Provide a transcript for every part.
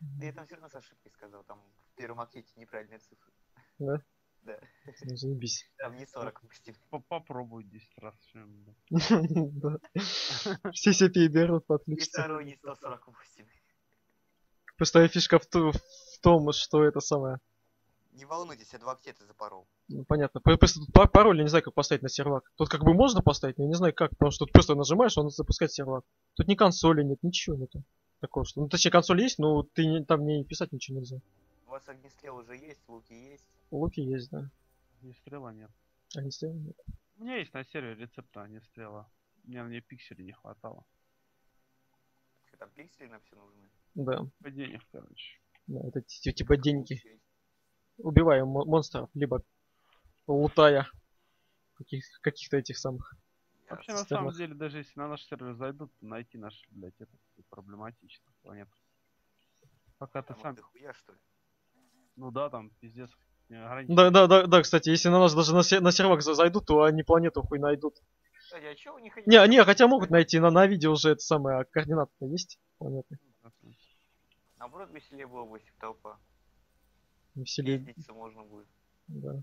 Да я там все равно с ошибкой сказал, там в первом акте неправильные цифры. Да? Да. Ну, заебись. Там не 40 пустим. По- Попробуй 10 раз. Все себе переберут, И отлично. второй не 148. Просто фишка в, ту- в том, что это самое. Не волнуйтесь, я два актета запорол. Ну, понятно. Просто тут па- пароль я не знаю, как поставить на сервак. Тут как бы можно поставить, но я не знаю как, потому что тут просто нажимаешь, он запускает сервак. Тут ни консоли нет, ничего нету. Такого что. Ну, точнее, консоль есть, но ты не- там не писать ничего нельзя. У вас огнестрел уже есть, луки есть. Луки есть, да. Не стрела нет. А не сделано, нет. У меня есть на сервере рецепта, а не стрела. Мне мне пикселей не хватало. Что там пиксели на все нужны? Да. По денег, короче. да это ти- типа деньги. Убиваем мо- монстров, либо лутая каких- каких-то этих самых. Вообще, на самом деле, даже если на наш сервер зайдут, то найти наш, блядь, это проблематично. Планету. Пока ты сам... дохуя, что ли? Ну да, там пиздец. Да, да, да, да, кстати, если на нас даже на, на сервак за- зайдут, то они планету хуй найдут. Кстати, а чего вы не хотите? Не, не, хотя могут найти, на, на видео уже это самое, координаты есть планеты. Наоборот, веселее было бы, если бы толпа. Веселее, Ездиться можно будет. да.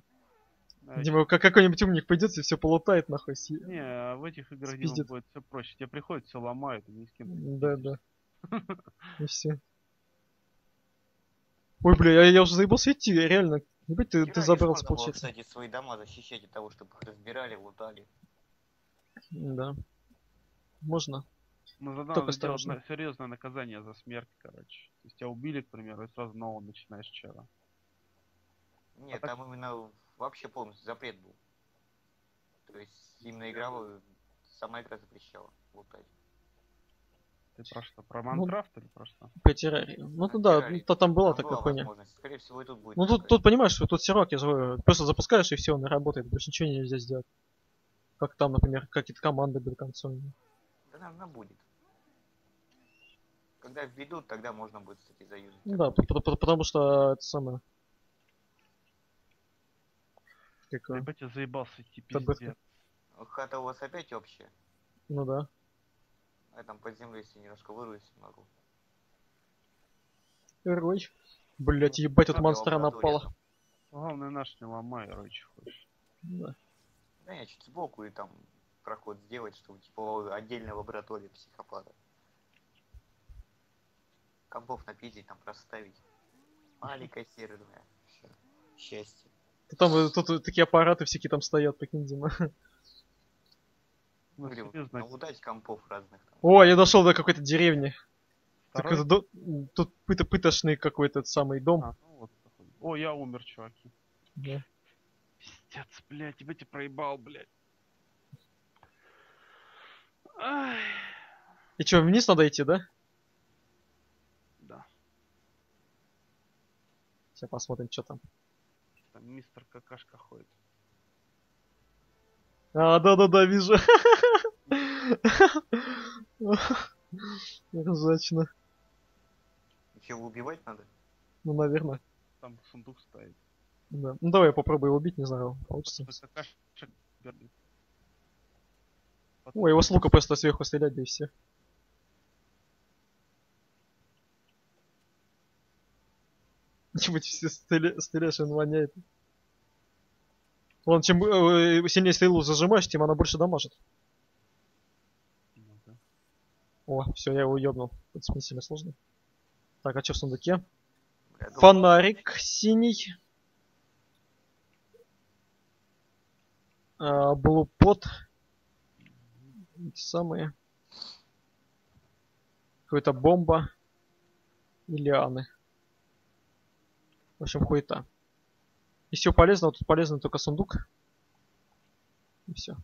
Да, Дима, как какой-нибудь умник пойдет и все полутает нахуй. с- Не, а в этих играх Дима, будет все проще. Тебе приходят, все ломают, и ни с кем. Да, да. И все. Ой, бля, я, я уже заебался идти, реально. Ебать, ты, ты забрался, можно было, получается. кстати, свои дома защищать от того, чтобы их разбирали, лутали. Да. Можно. Ну, за Только надо сделать осторожно. на- серьезное наказание за смерть, короче. То есть тебя убили, к примеру, и сразу нового начинаешь чела. Нет, так- там именно вообще полностью запрет был. То есть именно игра, э, сама игра запрещала лутать. Ты про что? Про Майнкрафт или про что? По террарию. Ну то да, террарию. то там была Там такая была хуйня. Скорее всего, и тут будет. Ну тут, тут понимаешь, что тут сервак, я же просто запускаешь и все, он работает, больше ничего нельзя сделать. Как там, например, какие-то команды были консольные. Да, наверное, будет. Когда введут, тогда можно будет, кстати, заюзать. Ну да, потому что это самое. Как, Я э, бы тебя заебался идти пиздец. Хата у вас опять общая. ну да. А я там под землю, если немножко вырвусь, могу. Рой. Блять, ебать, тут Как монстра напала. Главное наш не ломай, короче, хочешь. Да. Да, я чуть сбоку и там проход сделать, чтобы типа отдельная лаборатория психопата. Компов напиздить, там проставить. Маленькая серверная. Всё. Счастье. Там э, тут э, такие аппараты всякие там стоят, прикинь, Дима. Ну, Блин, серьезно, налутать компов разных там. О, я дошел до какой-то деревни. До- Тут пыто пытошный какой-то самый дом. А, ну вот. О, я умер, чуваки. Да. Пиздец, блядь, тебя тебя проебал, блядь. Ай. И что, вниз надо идти, да? Да, Сейчас посмотрим, что там. Мистер какашка ходит. А, да-да-да, вижу. Ржачно. Чего убивать надо? Ну, наверное. Там сундук стоит. Да. Ну давай я попробую его убить, не знаю, получится. Ой, его с лука просто сверху стрелять, да и все. Ебать, все стреля- стреляешь, он воняет. Ладно, чем э, сильнее стрелу зажимаешь, тем она больше дамажит. Ну. О, все, я его ёбнул. Это не сильно сложно. Так, а что в сундуке? Бля, Фонарик синий. А, Блупот. Эти самые. Какая-то бомба. И лианы. В общем, хуета. Из всего полезного, тут полезный только сундук. И все.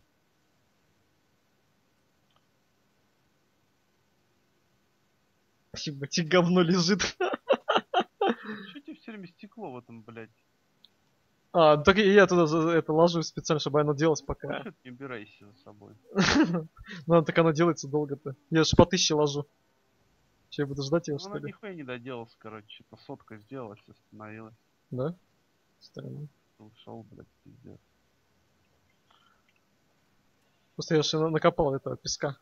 Спасибо, тебе говно лежит. Что тебе все время стекло в этом, блядь? А, так я туда это ложу специально, чтобы оно делалось пока. Что ты не убирайся за собой? Ну, так оно делается долго-то. Я же по тысяче ложу. Че, я буду ждать его, Ну, что ли? нихуя не доделался, короче. Что-то сотка сделалась, остановилась. Да? Странно. Ушел, блядь, пиздец. Просто я же на- накопал этого песка.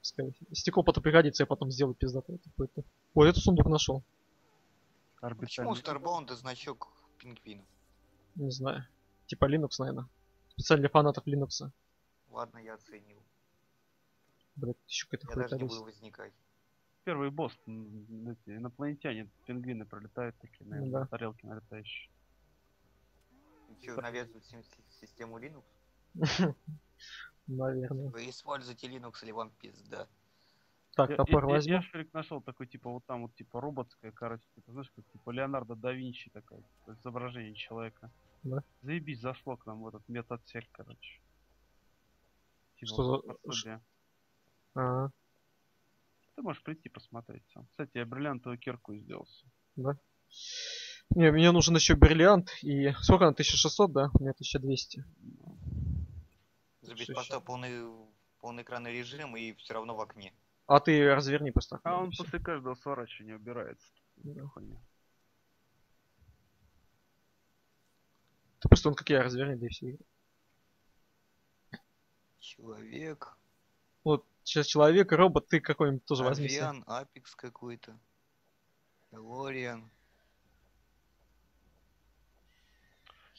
Песка. Стекло потом пригодится, я потом сделаю пиздатое какое-то. Вот, эту сундук нашел. Почему у. Starbound значок пингвина? Не знаю. Типа Linux, наверное. Специально для фанатов Linux. Ладно, я оценил. Блять, еще какая-то Я даже не буду возникать. Первый босс, эти инопланетяне, пингвины пролетают такие, Ну наверное, да. тарелки налетающие. Навязывают си- систему Linux? Наверное. Вы используете Linux или вам пизда? Так, Я- топор я, я, возьму. я Шурик нашел такой, типа, вот там вот, типа, роботская, короче, типа, знаешь, как, типа, Леонардо да Винчи такая, типа, изображение человека. Да. Заебись, зашло к нам в этот медотсек, короче. Типа, Что за- вот пособие. А, Ты можешь прийти посмотреть сам. Кстати, я бриллиантовую кирку сделал. Не, мне нужен еще бриллиант и... Сколько она? 1600, да? У меня 1200. Забить поставь полный, полный экранный режим и все равно в окне. А ты разверни просто. А он после каждого сворачивания убирается. Да. Хуйня. Ты просто он как я разверни, да и все. Человек, Вот сейчас человек, робот, ты какой-нибудь тоже возьми. себе. Авиан, Апекс какой-то.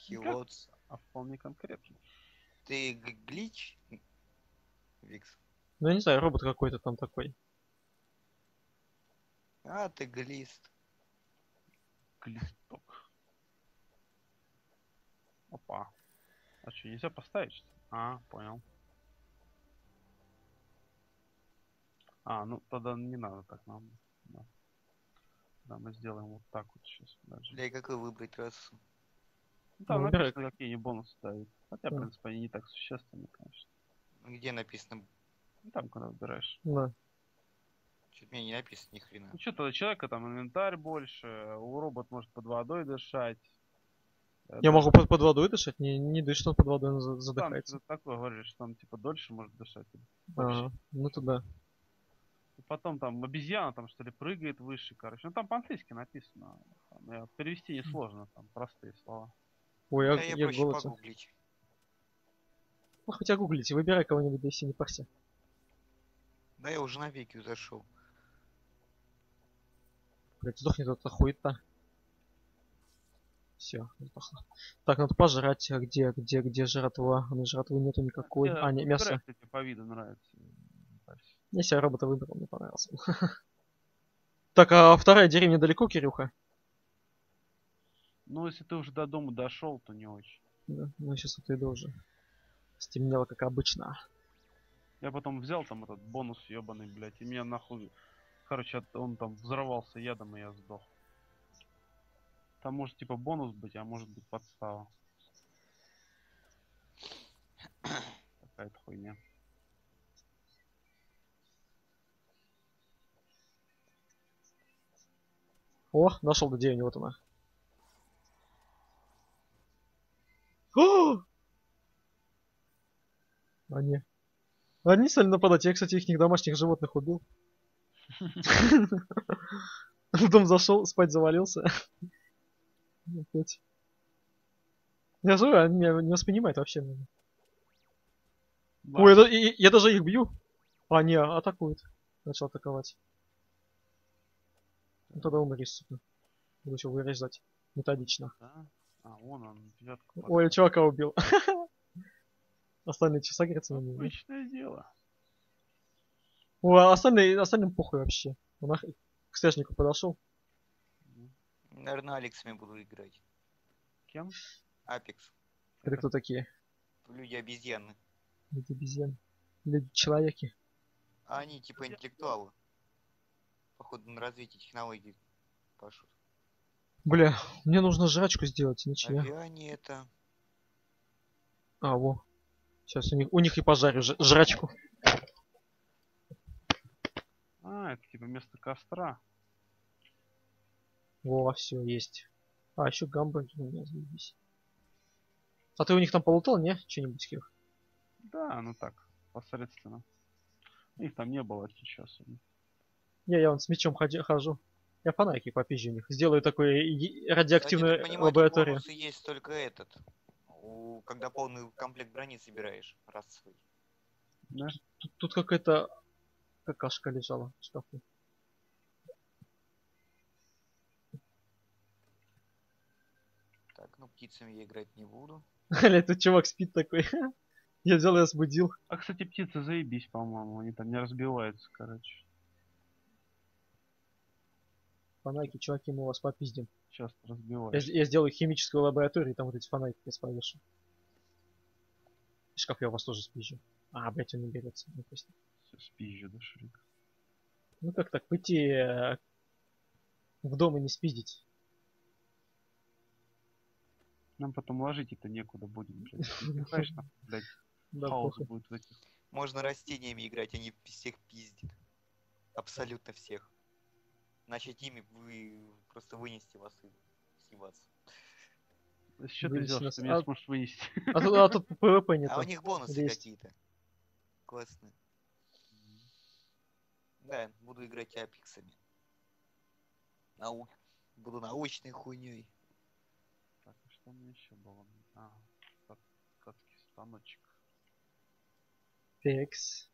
Хилотс. А вполне конкретно. Ты глич? Викс. Ну я не знаю, робот какой-то там такой. А, ты глист. Глисток. Опа. А что, нельзя поставить? что? А, понял. А, ну тогда не надо так нам. Да. Да, мы сделаем вот так вот сейчас. Даже. Для какой выбрать расу? Ну, там Ну, написано, какие они бонусы дают. Хотя, в Да. принципе, они не так существенны, конечно. Где написано? Ну, там, когда выбираешь. Да. Чуть мне не написано ни хрена. Ну, что-то у человека там инвентарь больше, у робот может под водой дышать. Я могу под, под водой дышать? Не, не дышит он под водой, он Там задыхается. что-то такое говоришь, что он типа дольше может дышать. Ага, ну туда. И потом там обезьяна там что ли прыгает выше, короче. Ну там по-английски написано. Там, я- перевести несложно, там простые слова. Ой, я, Да, я я погуглить. Ну хотя гуглите, выбирай кого-нибудь, да если не парься. Да, я уже на вики зашел. Блять, сдохнет эта хуета. Все, сдохла. Так, надо пожрать. А где, где, где жратва? У нас жратвы нету никакой. Тебе А, не, мясо. тебе по виду нравится. Я себе робота выбрал, мне понравился. Так, а вторая деревня далеко, Кирюха? Ну, если ты уже до дома дошел, то не очень. Да, ну сейчас вот иду уже. Стемнело, как обычно. Я потом взял там этот бонус ебаный, блядь, и меня нахуй... Короче, от- он там взорвался ядом, и я сдох. Там может типа бонус быть, а может быть подстава. Какая-то хуйня. О, нашел до деревни, вот она. О! Они. Они стали нападать. Я, кстати, их домашних животных убил. В дом зашел, спать завалился. Опять. Я же, они меня не воспринимают вообще. Ой, я, даже их бью. А, не, атакуют. Начал атаковать. Ну тогда умри, сука. Буду еще вырезать. Методично. Да? А, вон он. Ой, я чувака убил. Остальные че согреться на него. Обычное дело. Ой, а остальные, остальным похуй вообще. Он ах- к стяжнику подошел. Наверное, Алексами буду играть. Кем? Апекс. Это кто такие? Люди-обезьяны. Люди обезьяны. Люди человеки. А они типа интеллектуалы. Походу на развитие технологий пашут. Бля, мне нужно жрачку сделать, иначе я... Авиане это... А, во. Сейчас у них, у них и пожарю жрачку. А, это типа вместо костра. Во, все, есть. А, еще гамбургер у меня заебись. А ты у них там полутал, не? Что-нибудь, Кир? Да, ну так, посредственно. Их там не было сейчас. Не, я вон с мечом ходи- хожу. Я фонарики попизжу у них. Сделаю такую и- радиоактивную Кстати, лабораторию. есть только этот. У... Когда полный комплект брони собираешь. Раз свой. Да? Тут, тут какая-то какашка лежала в шкафу. Ну, птицами я играть не буду. Аля, тут чувак спит такой. Я взял и разбудил. А, кстати, птицы заебись, по-моему. Они там не разбиваются, короче. Фонарики, чуваки, мы вас попиздим. Часто Я, разбиваются. с- я сделаю химическую лабораторию, и там вот эти фонарики я повешу. Шкаф я у вас тоже спизжу. А, блять, он не берется. Ну, пусть. Всё, Спизжу, да, Шрик? Ну как так, пойти э, в дом и не спиздить? Нам потом ложить-то некуда будет, блядь. Знаешь, там, блядь, Да, хаос похуй. будет в этих. Можно растениями играть, они всех пиздят. Абсолютно всех. Значит, ими вы просто вынести вас и съебаться. Чего ты взял, что меня а- сможешь вынести? А тут, а тут ПВП нет. А у них бонусы какие-то. Классные. Да, буду играть апексами. Нау... Буду научной хуйней. Так, а что у меня еще было? А, ткац- ткацкий станочек. Текс.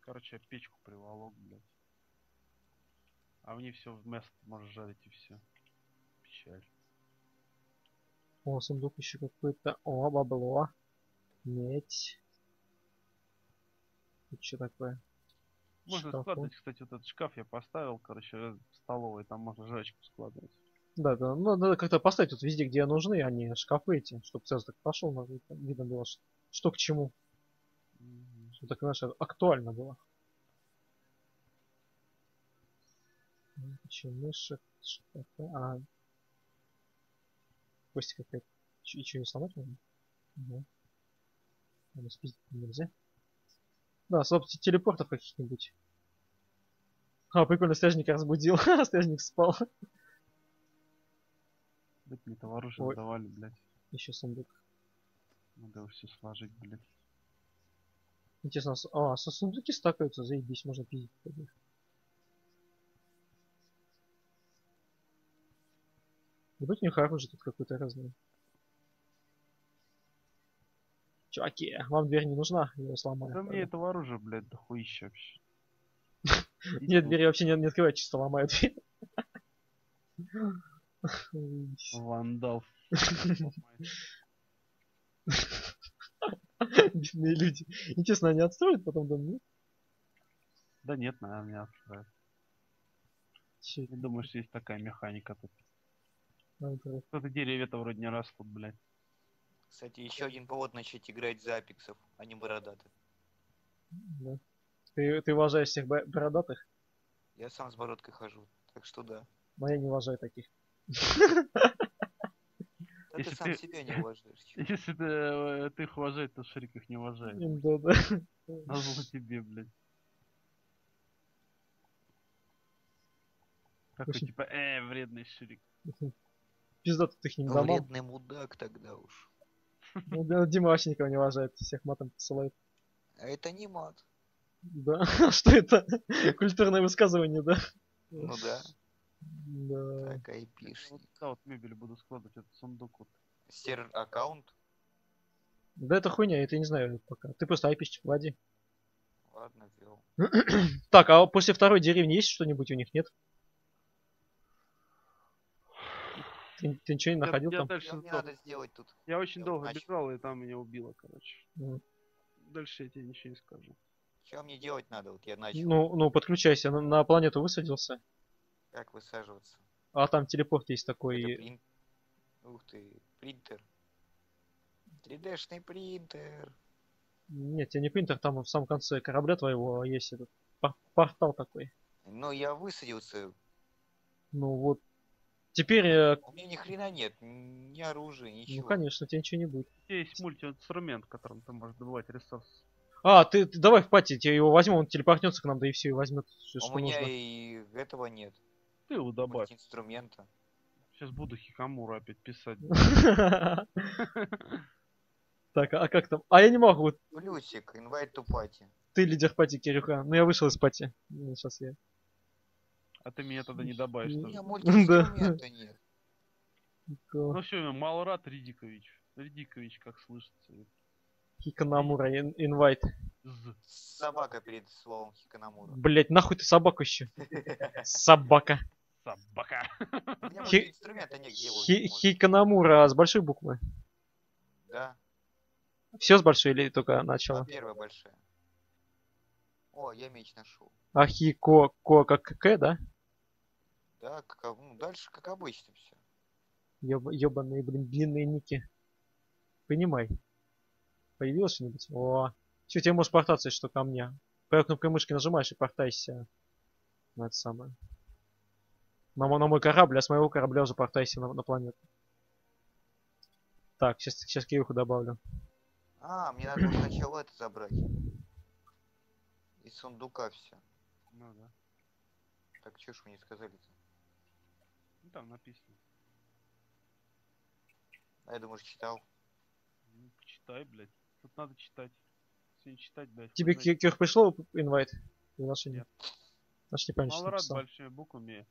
Короче, я печку приволок, блядь. А мне все в место можешь жарить и все. Печаль. О, сундук еще какой-то. О, бабло. Медь. Тут что такое? Можно Шкафу. складывать, кстати, вот этот шкаф я поставил, короче, в столовой, там можно жрачку складывать. Да, да, ну надо как-то поставить тут везде, где нужны, а не шкафы эти, чтобы сразу так пошел, видно было, что, что к чему. Мгм. Что так, знаешь, актуально было. Че, мышек, а... Кости какая-то. И что, не сломать можно? Угу. Надо спиздить нельзя. Да, собственно, телепортов каких-нибудь. А, прикольно, стяжник разбудил. стяжник спал. Блядь, мне это оружие Ой. давали, блядь. Еще сундук. Надо его все сложить, блядь. Интересно, а, со сундуки стакаются, заебись, можно пиздить. Них. Ебать, у них оружие тут какое-то разное. Чуваки, вам дверь не нужна, я ее сломаю. Да мне этого оружия, блядь, дохуища вообще. Нет, двери вообще не, не открывать, чисто ломаю дверь. Вандал. Бедные люди. Интересно, они отстроят потом дом, нет? Да нет, наверное, не открывает. Это? Не думаю, что есть такая механика тут. Кто-то деревья-то вроде не растут, блядь. Кстати, еще один повод начать играть за апексов, а не бородатых. Да. Ты, ты уважаешь всех бо- бородатых, Я сам с бородкой хожу, так что да. но я не уважаю таких. Да Если ты сам ты- себя не уважаешь. Если ты, э, ты их уважаешь, то Шрик их не уважает. Да, да. Назло тебе, блядь. Такой типа, э, вредный Шрик. Пизда тут их не Ну, домам. вредный мудак тогда уж. Ну, Дима вообще никого не уважает, всех матом посылает. А это не мат. Да, что это? Культурное высказывание, да? Ну да, Да. так пишешь. Вот мебель буду складывать, этот сундук вот. Сервер аккаунт. Да это хуйня, это я не знаю пока. Ты просто айпишь, вводи. Ладно, вел. Так, а после второй деревни есть что-нибудь у них, нет? Ты, ты ничего не Я- находил я там? дальше Что мне надо сделать тут? Я очень Я долго начал. бежал, и там меня убило, короче. Мгм. Дальше я тебе ничего не скажу. Что мне делать надо? Вот я начал. Ну, ну, подключайся, на, на планету высадился. Как высаживаться? А там телепорт есть Это такой. прин- Ух ты, принтер. 3D-шный принтер. Нет, тебе не принтер, там в самом конце корабля твоего есть этот пор- портал такой. Но я высадился. Ну вот. Теперь, э, У меня ни хрена нет. Ни оружия, ну ничего. конечно, тебе ничего не будет. У тебя есть мультиинструмент, которым ты можешь добывать ресурс. А, ты, ты давай в пати, тебе его возьмем, он телепортнется к нам, да и все, и возьмет все, что У меня нужно. и этого нет. Ты его добавь. инструмента. Сейчас буду Хикамуру опять писать. Так, а как там? А я не могу, Плюсик, invite to party. ты лидер пати, Кирюха. Ну я вышел из пати. Сейчас я. А ты меня тогда не добавишь У Ну, меня мультиинструмента нет. Ну все, Малорат Ридикович. Ридикович, как слышится. Хиканамура, ин- инвайт. Собака перед словом Хиканамура. Блять, нахуй ты собаку еще? Собака. Собака. Хиканамура с большой буквы. Да, Все с большой или только а начало? первая большая. О, я меч нашел. А хико, ко, как к, да? Да, как, ну, дальше как обычно все. Ёбаные, блин, длинные ники. Понимай. Появилось что-нибудь? О, все, тебе можешь портаться, что ко мне. Правой кнопкой мышки нажимаешь и портайся на это самое. На, мой- на мой корабль, а с моего корабля уже портайся на, на планету. Так, сейчас, сейчас Кирюху добавлю. А, мне надо сначала это забрать. Из сундука все. Ну да. Так, вы не сказали-то? Ну там написано. А я думаю, что читал. Ну, читай, блядь. Тут надо читать. Если не читать, блядь. Тебе хуй знает. Ки- Кирюх пришло инвайт? Приглашение? Нет. Значит, не понял, что Малорад написал. большими буквами.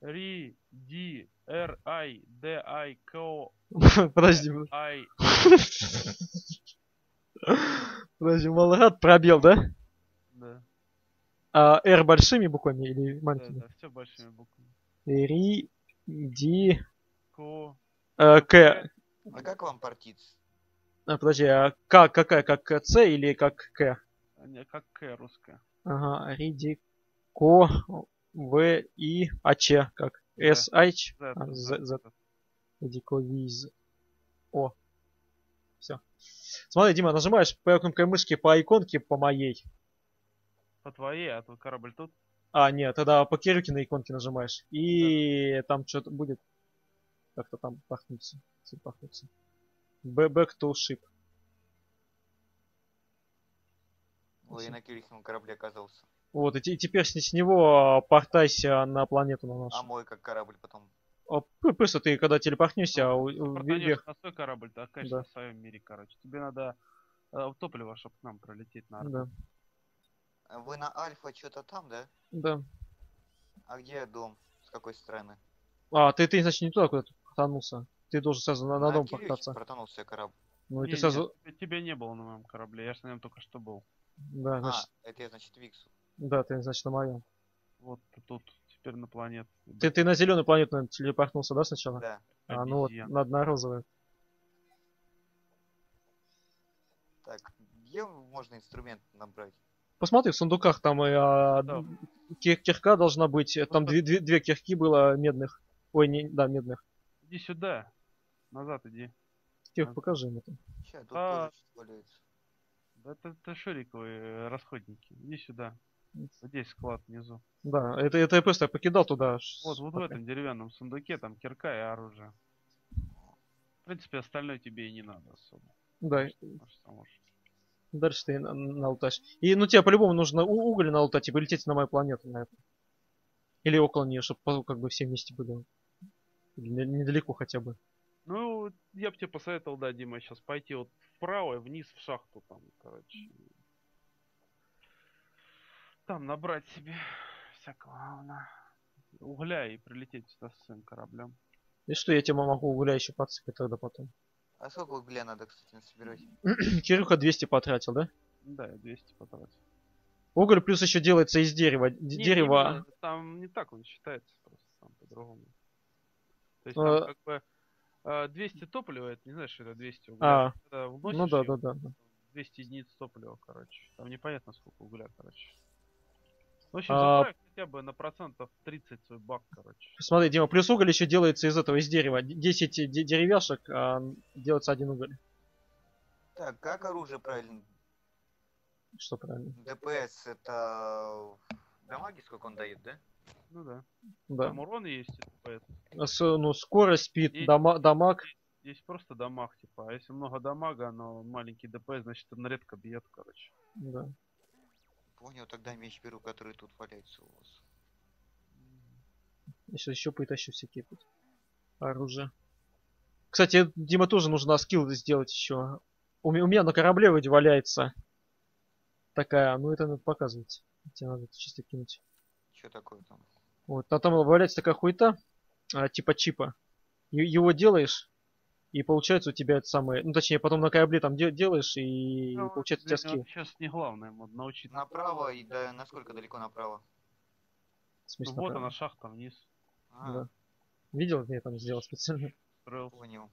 Ри, Ди, Р, Ай, Д, Ай, К, Подожди. Ай. Подожди, Малорад пробел, да? Да, А R большими буквами или да, маленькими? да, все большими буквами. Ри, Ди, К, э, К. А как вам портиться? А, подожди, а К какая? Как С или как К? а не, как К русская. Ага, Ри, Ди, Ко, В, И, А, Ч. Как? С, Айч, Z, а, З, З, Z. Диковиз. О. Все. Смотри, Дима, нажимаешь правой кнопкой мышки по иконке по моей. По твоей, а тут корабль тут. А, нет, тогда по Кирюке на иконке нажимаешь. И там что-то будет. Как-то там пахнется. Б- Back to ship. Ой, я на Кириховом корабле оказался. Вот, и, те- и теперь с, с него а, портайся на планету на А нашу. мой как корабль потом. А, просто ты, когда телепортнешься, Ну, у- ты у- портанешь вверх. на свой корабль, ты окажешься Да. в своем мире, короче. Тебе надо э, топливо, чтобы к нам пролететь на орбиту. Да, А Вы на Альфа что-то там, да? да. А где дом? С какой стороны? А, ты, ты, значит, не туда куда-то портанулся. Ты должен сразу на, на дом портаться. протонулся корабль. Ну и Не, ты сразу. т- тебя не было на моем корабле, я же на нем только что был. Да, А, значит, это я, значит, Виксу. да, ты, значит, на моем. Вот ты тут, теперь на планету. Ты, ты на зеленую планету наверное, телепортнулся, да, сначала? Да. А, ну вот, на, на розовую. Так, где можно инструмент набрать? Посмотри, в сундуках там и а, Да. кир- кирка должна быть. э, Там две, две, две кирки было медных. Ой, не, да, медных. Иди сюда. Назад иди. Кирк, А. покажи им это. Ща, тут А. Да это, это шариковые э, расходники. Иди сюда. Здесь склад внизу. Да, это, это я просто покидал туда. Вот, вот в этом деревянном сундуке там кирка и оружие. В принципе, остальное тебе и не надо особо. Да, сам можешь. Дальше ты на- налутаешь. И ну тебе по-любому нужно уголь налутать и полететь на мою планету на это. Или около нее, чтобы как бы все вместе были. Или не- недалеко хотя бы. Ну, я бы тебе посоветовал, да, Дима, сейчас пойти вот вправо вниз в шахту там, короче. Там набрать себе всякого говна. угля и прилететь сюда с своим кораблем. И что, я тебе могу угля еще подсыпать тогда потом. А сколько угля надо, кстати, насобирать? Кирюха 200 потратил, да? Да, я 200 потратил. Уголь плюс еще делается из дерева. Д- Не, дерево. именно, там не так он считается просто, там по-другому. То есть А. там как бы а, 200 топлива, это не знаешь, что это 200 угля. А. Вносишь Ну да, да, да. да. 200 единиц топлива, короче. Там непонятно сколько угля, короче. В общем, А. хотя бы на процентов 30 свой бак, короче. Смотри, Дима, плюс уголь еще делается из этого, из дерева. Д- 10 де- деревяшек, а делается один уголь. Так, как оружие правильно? Что правильно? ДПС это дамаги сколько он дает, да? Ну да. Да. Там урон есть, это поэтому. С- ну, скорость, спид, И- дама- дамаг. Здесь просто дамаг, типа. А если много дамага, но маленький ДПС, значит он редко бьет, короче. Да. Понял, тогда меч беру, который тут валяется у вас. Еще, еще притащу всякие тут оружие. Кстати, Дима тоже нужно скилл сделать еще. У, у меня на корабле вроде валяется такая, ну это надо показывать. Тебе надо это чисто кинуть. Что такое там? Вот, а там валяется такая хуета, а, типа чипа. Е- его делаешь, и получается у тебя это самое, ну точнее, потом на корабле там де- делаешь, и Ну, получается у тебя скилл. Сейчас не главное ему научиться. Направо и да, насколько далеко направо? В смысле, вот направо. она шахта вниз. А, Да. Видел, я там сделал специально. Строился. понял.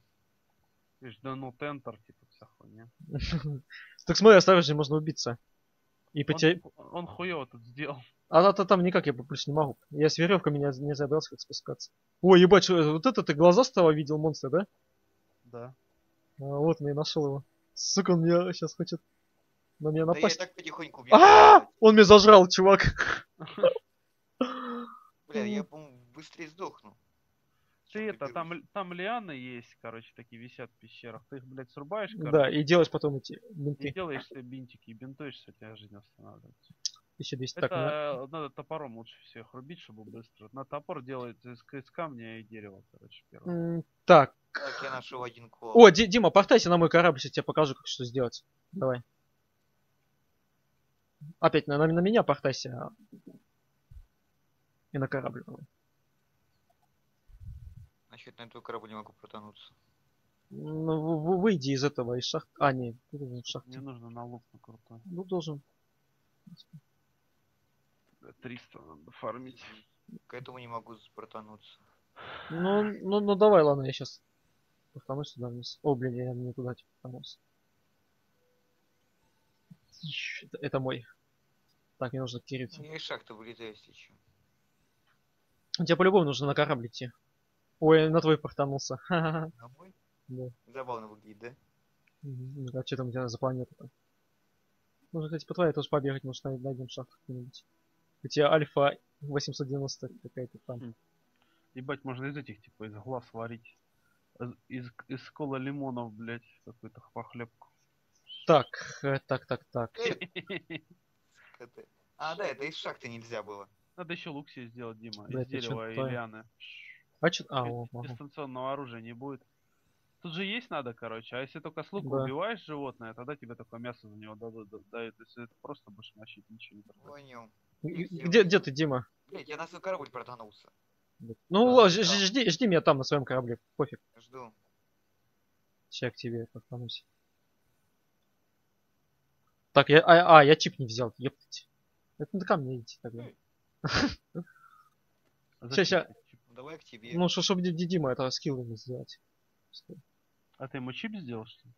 Видишь, да ну тентер, типа, вся хуйня. Так смотри, осторожнее, можно убиться. И потерять... он хуёво тут сделал. А то там никак я больше не могу. Я с веревками не, не забрался, как спускаться. Ой, ебать, что- вот это ты глаза стало видел монстра, да? Да. А, вот, я нашел его. Сука, он меня сейчас хочет на меня Да я и напасть. так потихоньку А! убегаю. Он меня зажрал, чувак. Бля, я, по-моему, быстрее сдохну. Ты это, там, там лианы есть, короче, такие висят в пещерах. Ты их, блядь, срубаешь, Да, короче, и делаешь потом эти и бинты. делаешь себе бинтики, и бинтуешься, у тебя жизнь восстанавливается. 1200. Это Так, ну, э, надо топором лучше всех рубить, чтобы быстро. На топор делается из, из камня и дерева, короче, первое. так. Так, я нашел один. О, Ди- Дима, портайся на мой корабль, сейчас тебе покажу, как что сделать. Давай. Опять на, на, на меня портайся. а. И на корабль. давай. Насчет на твой корабль не могу протонуться. Ну, вы- вы- выйди из этого, из шахты. А, не, ты должен в шахте. Мне нужно на лук на крутой. Ну, должен. Бля, 300 надо фармить. К этому не могу протонуться. Ну, ну, ну давай, ладно, я сейчас повтонусь сюда вниз. О, блин, я не туда типа повторнулся. Это, это мой. Так, мне нужно кирить. Ну, Я из шахты вылезаю, если что. Тебе по-любому нужно на корабль идти. Ой, на твой. Ха-ха-ха. На мой? Да. Забавно выглядит, да? Мгм. А что там у тебя за планета там? Нужно, кстати, по твоей тоже побегать, может, най- найдем шахту какую-нибудь. У тебя альфа 890 какая-то там. Ебать, можно из этих, типа, из глаз варить. Из, из, из кола лимонов, блядь, какую-то похлебку. Так, э, так, так, так. Э, это- А, да, это из шахты нельзя было. Надо еще лук себе сделать, Дима, из дерева и лианы. А чё? А, о. Дистанционного оружия не будет. Тут же есть надо, короче, а если только с лука Да. убиваешь животное, тогда тебе такое мясо за него дадут. да- дают. Если это просто будешь мочить, ничего не дадут. Понял. Где, где ты, Дима? Блять, я на свой корабль протонулся. Ну, Да, ж- да. жди, жди меня там на своем корабле, пофиг. Жду. Сейчас к тебе повторнусь. Так, я, а, а, я чип не взял, ептать. Это надо ко мне идти тогда. А тебе чип? Ну давай к тебе. Ну, что, чтобы Дима это скилл не сделать. А ты ему чип сделал, что ли?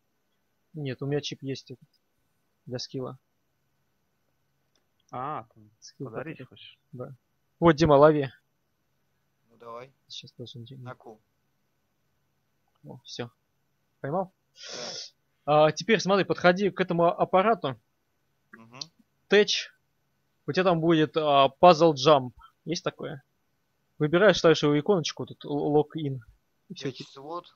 Нет, у меня чип есть этот, для скилла. А, там Скилл подарить хочешь? Вот, Дима, лови. Давай. Сейчас должен Дима. На ку. О, все. Поймал? Да. А, теперь смотри, подходи к этому аппарату. Угу. Тэч. У тебя там будет а, puzzle jump. Есть такое? Выбираешь, ставишь его иконочку, тут лог-ин. Течь свод.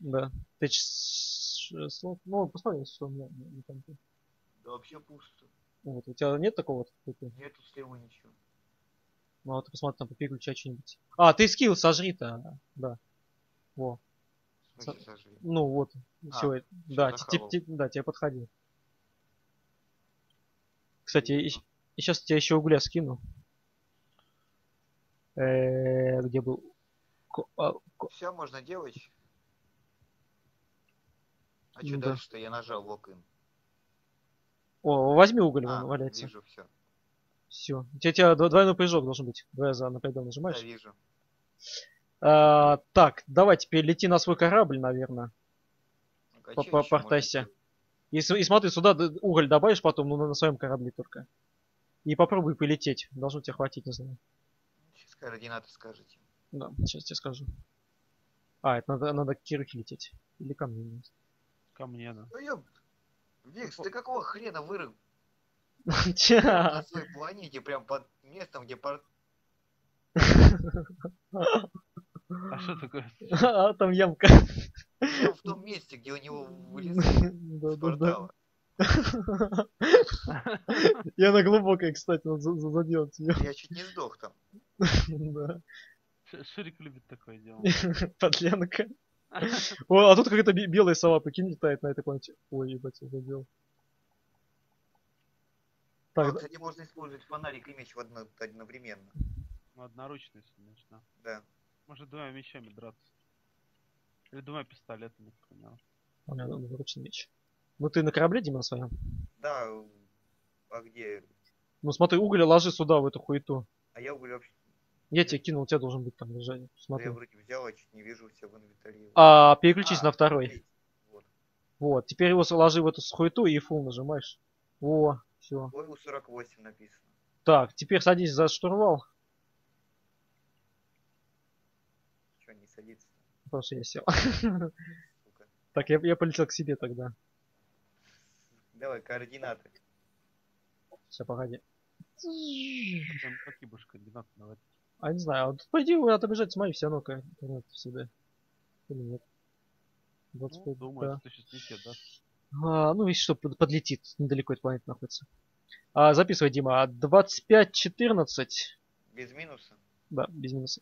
да. Тэч слот. Ну, посмотри, что у меня на- компе. Да вообще пусто. Вот, у тебя нет такого? Нету слева ничего. Ну, вот посмотри, там переключай что-нибудь. А, ты скилл сожри-то, да. Во. Сожри? Ну вот, А, все, да, да, тебе подходи. Кстати, и, сейчас тебе еще угля скину. Э, где был? А, Все можно делать. А что да. дальше-то? Я нажал локин. О, возьми уголь, А, валяется. вижу все. Все. У тебя, у тебя дво- двойной прыжок должен быть. Два раза на Да, нажимаешь. вижу. А, так, давай теперь лети на свой корабль, наверное. Ну-ка, По- портайся. И, и смотри, сюда уголь добавишь потом, ну, на, своем корабле только. И попробуй полететь. Должно тебе хватить, не знаю. Сейчас координаты скажете. Да, сейчас тебе скажу. А, это надо, надо к Кирюхе лететь. Или ко мне. Ко мне, да. Ну ёб... Викс, ты какого хрена вырыл. на своей планете прям под местом, где порт... А что такое? А, там ямка. Ну, в том месте, где у него вылезает Да, портала. И она глубокая, кстати, надо за- за- заделать ее. Я чуть не сдох там. Да. Шурик любит такое дело. Подленка. О, а тут какая-то бе- белая сова, прикинь, летает на этой планете. Ой, ебать, я задел. А, Так, кстати, можно использовать фонарик и меч в одно- одновременно. Ну, одноручно, если нужно. Да. Может двумя мечами драться. Или двумя пистолетами, к примеру. у меня двуручный меч. Ну ты на корабле, Дима, на своем? Да, а где? Ну смотри, уголь ложи сюда, в эту хуету. А я уголь вообще... Я тебе кинул, у тебя должен быть там лежать. Да Смотри. Я вроде взял, а чуть не вижу у себя в инвентаре. А, переключись А, на второй. Вот. Вот, теперь его сложи в эту хуету и фул нажимаешь. Во, все. Ой, у 48 написано. Так, теперь садись за штурвал. Че, не садится? Потому что я сел. Так, я, я полетел к себе тогда. Давай, координаты. Сейчас, погоди. Какие будешь координаты давать? А не знаю, а вот пойди вы отобежать, смотри, все координаты всегда. Или нет. Ну, 25, думаю, да. что сейчас не те, да? А, ну, видишь, что под- подлетит. Недалеко эта планета находится. А, записывай, Дима. 25-14. Без минуса? Да, без минуса.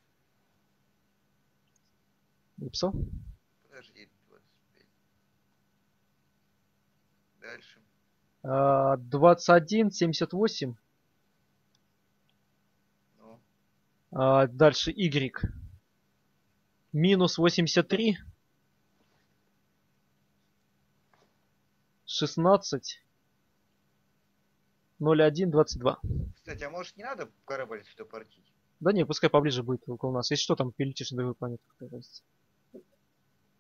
Написал? Подожди, 25. Дальше. А, 21-78. Ну, А, дальше Y. Минус 83. 16. 01, 22. кстати, а может не надо корабль сюда портить? Да не, пускай поближе будет около нас. Если что, там перелетишь на другую планету. какая разница.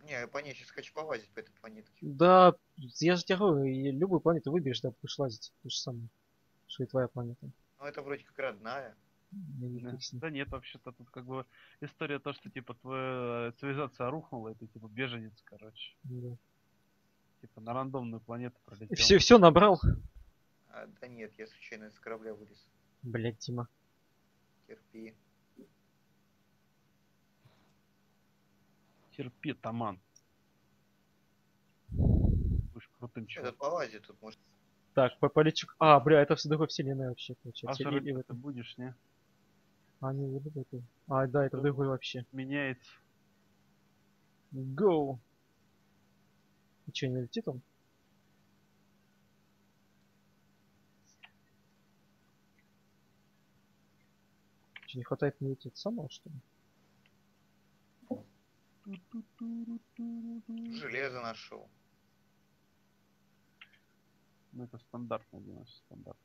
Не, я по ней сейчас хочу повазить по этой планетке. Да, я же тебе говорю, и любую планету выберешь, да, будешь лазить. То же самое. Что и твоя планета. Ну, это вроде как родная. Да. Да нет, вообще-то тут как бы история то, что типа твоя цивилизация рухнула, и ты типа беженец, короче. Да. Типа на рандомную планету пролетел. Все, все набрал. А, да нет, я случайно с корабля вылез. Блять, Дима. Терпи. Терпи, Таман. Будешь крутым Этот чуваком. повазит тут может. Так, по полечу. А, бля, это в другой вселенной вообще, А получается. Или- жрать или в ты этом. будешь, не? А, не, этой. А, да, это в другой вообще. Меняется. Go! И что, не летит он? Что, не хватает мне лететь самого, что ли? Железо нашел. Ну это стандартный 90 стандарт.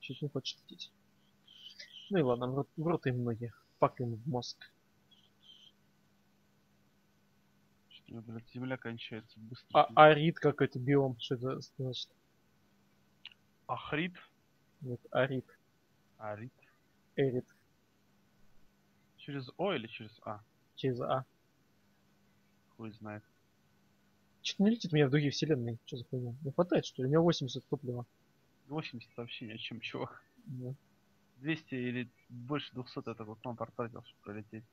Чуть не хочет лететь. Ну и ладно, в рот, в рот им многие. Пак им в мозг. Меня, блядь, земля кончается быстро. А, арит какой-то биом, что это значит? Ахрит? Нет, арит. Арит. Эрит. Через О или через А? Через А. Хуй знает. Что-то не летит меня в другие вселенные. Что за хуйня? Не хватает, что ли? У меня 80 топлива. 80 вообще ни о чем, чувак. Да. 200 или больше 200 это вот он потратил, чтобы пролететь.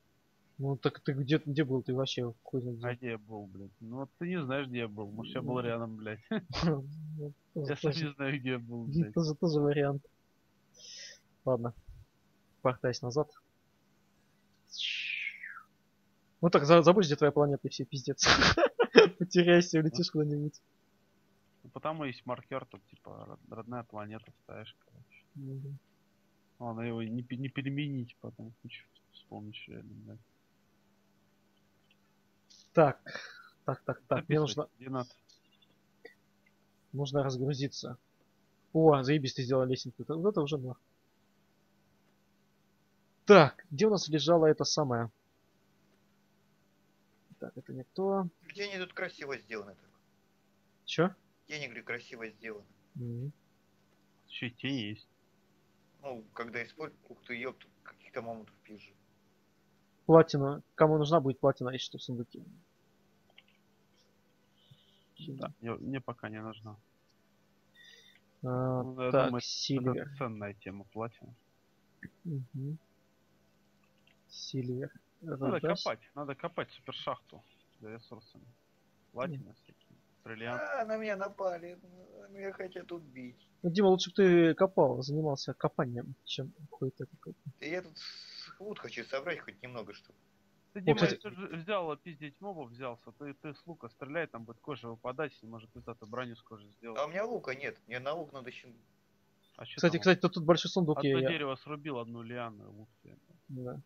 Ну так ты где, где был ты вообще? Хуй знает где. А где я был, блядь? Ну вот ты не знаешь, где я был. Может, я был Ну. рядом, блядь. Я сам не знаю, где я был, блядь. Тоже, тоже вариант. Ладно. Портайся назад. Ну так, за- забудь, где твоя планета, и все, пиздец. Потеряйся, улетишь куда-нибудь. Ну, потому есть маркер, тут типа род- родная планета ставишь, короче. Ладно, его не, не переменить потом, хочу вспомнишь реально, блядь. Так, так, так, так, мне Записывай, нужно, где надо. нужно разгрузиться. О, заебись, ты сделал лесенку. Это- Вот это уже нах. Так, где у нас лежала эта самая? Так, это не то. Где они тут красиво сделаны так? Чё? Где они, говорю, красиво сделаны? Еще и тени есть. Ну, когда используют, ух ты, ёпту, каких-то мамонтов пизжу. Платина. Кому нужна будет платина, ищет в сундуке. Да, мне, мне пока не нужна. А, Ну, я так, думаю, Сильвер. Это ценная тема платина. Мгм. Сильвер. Надо Радас. копать, надо копать супершахту за ресурсами. Платина всякие, бриллианты. А, на меня напали. Меня хотят убить. Ну, Дима, лучше бы ты копал, занимался копанием, чем какой-то. И я тут лут хочу собрать хоть немного, чтобы. Ты, Дима, кстати- если же взял пиздить мобов взялся, ты, ты с лука стреляй, там будет кожа выпадать, и может из этого броню с кожи сделать. А у меня лука нет. Мне на лук надо еще. А Кстати, там? кстати, тут, тут большой сундук Одно я- дерево срубил, одну лиану, лук тебе. Да.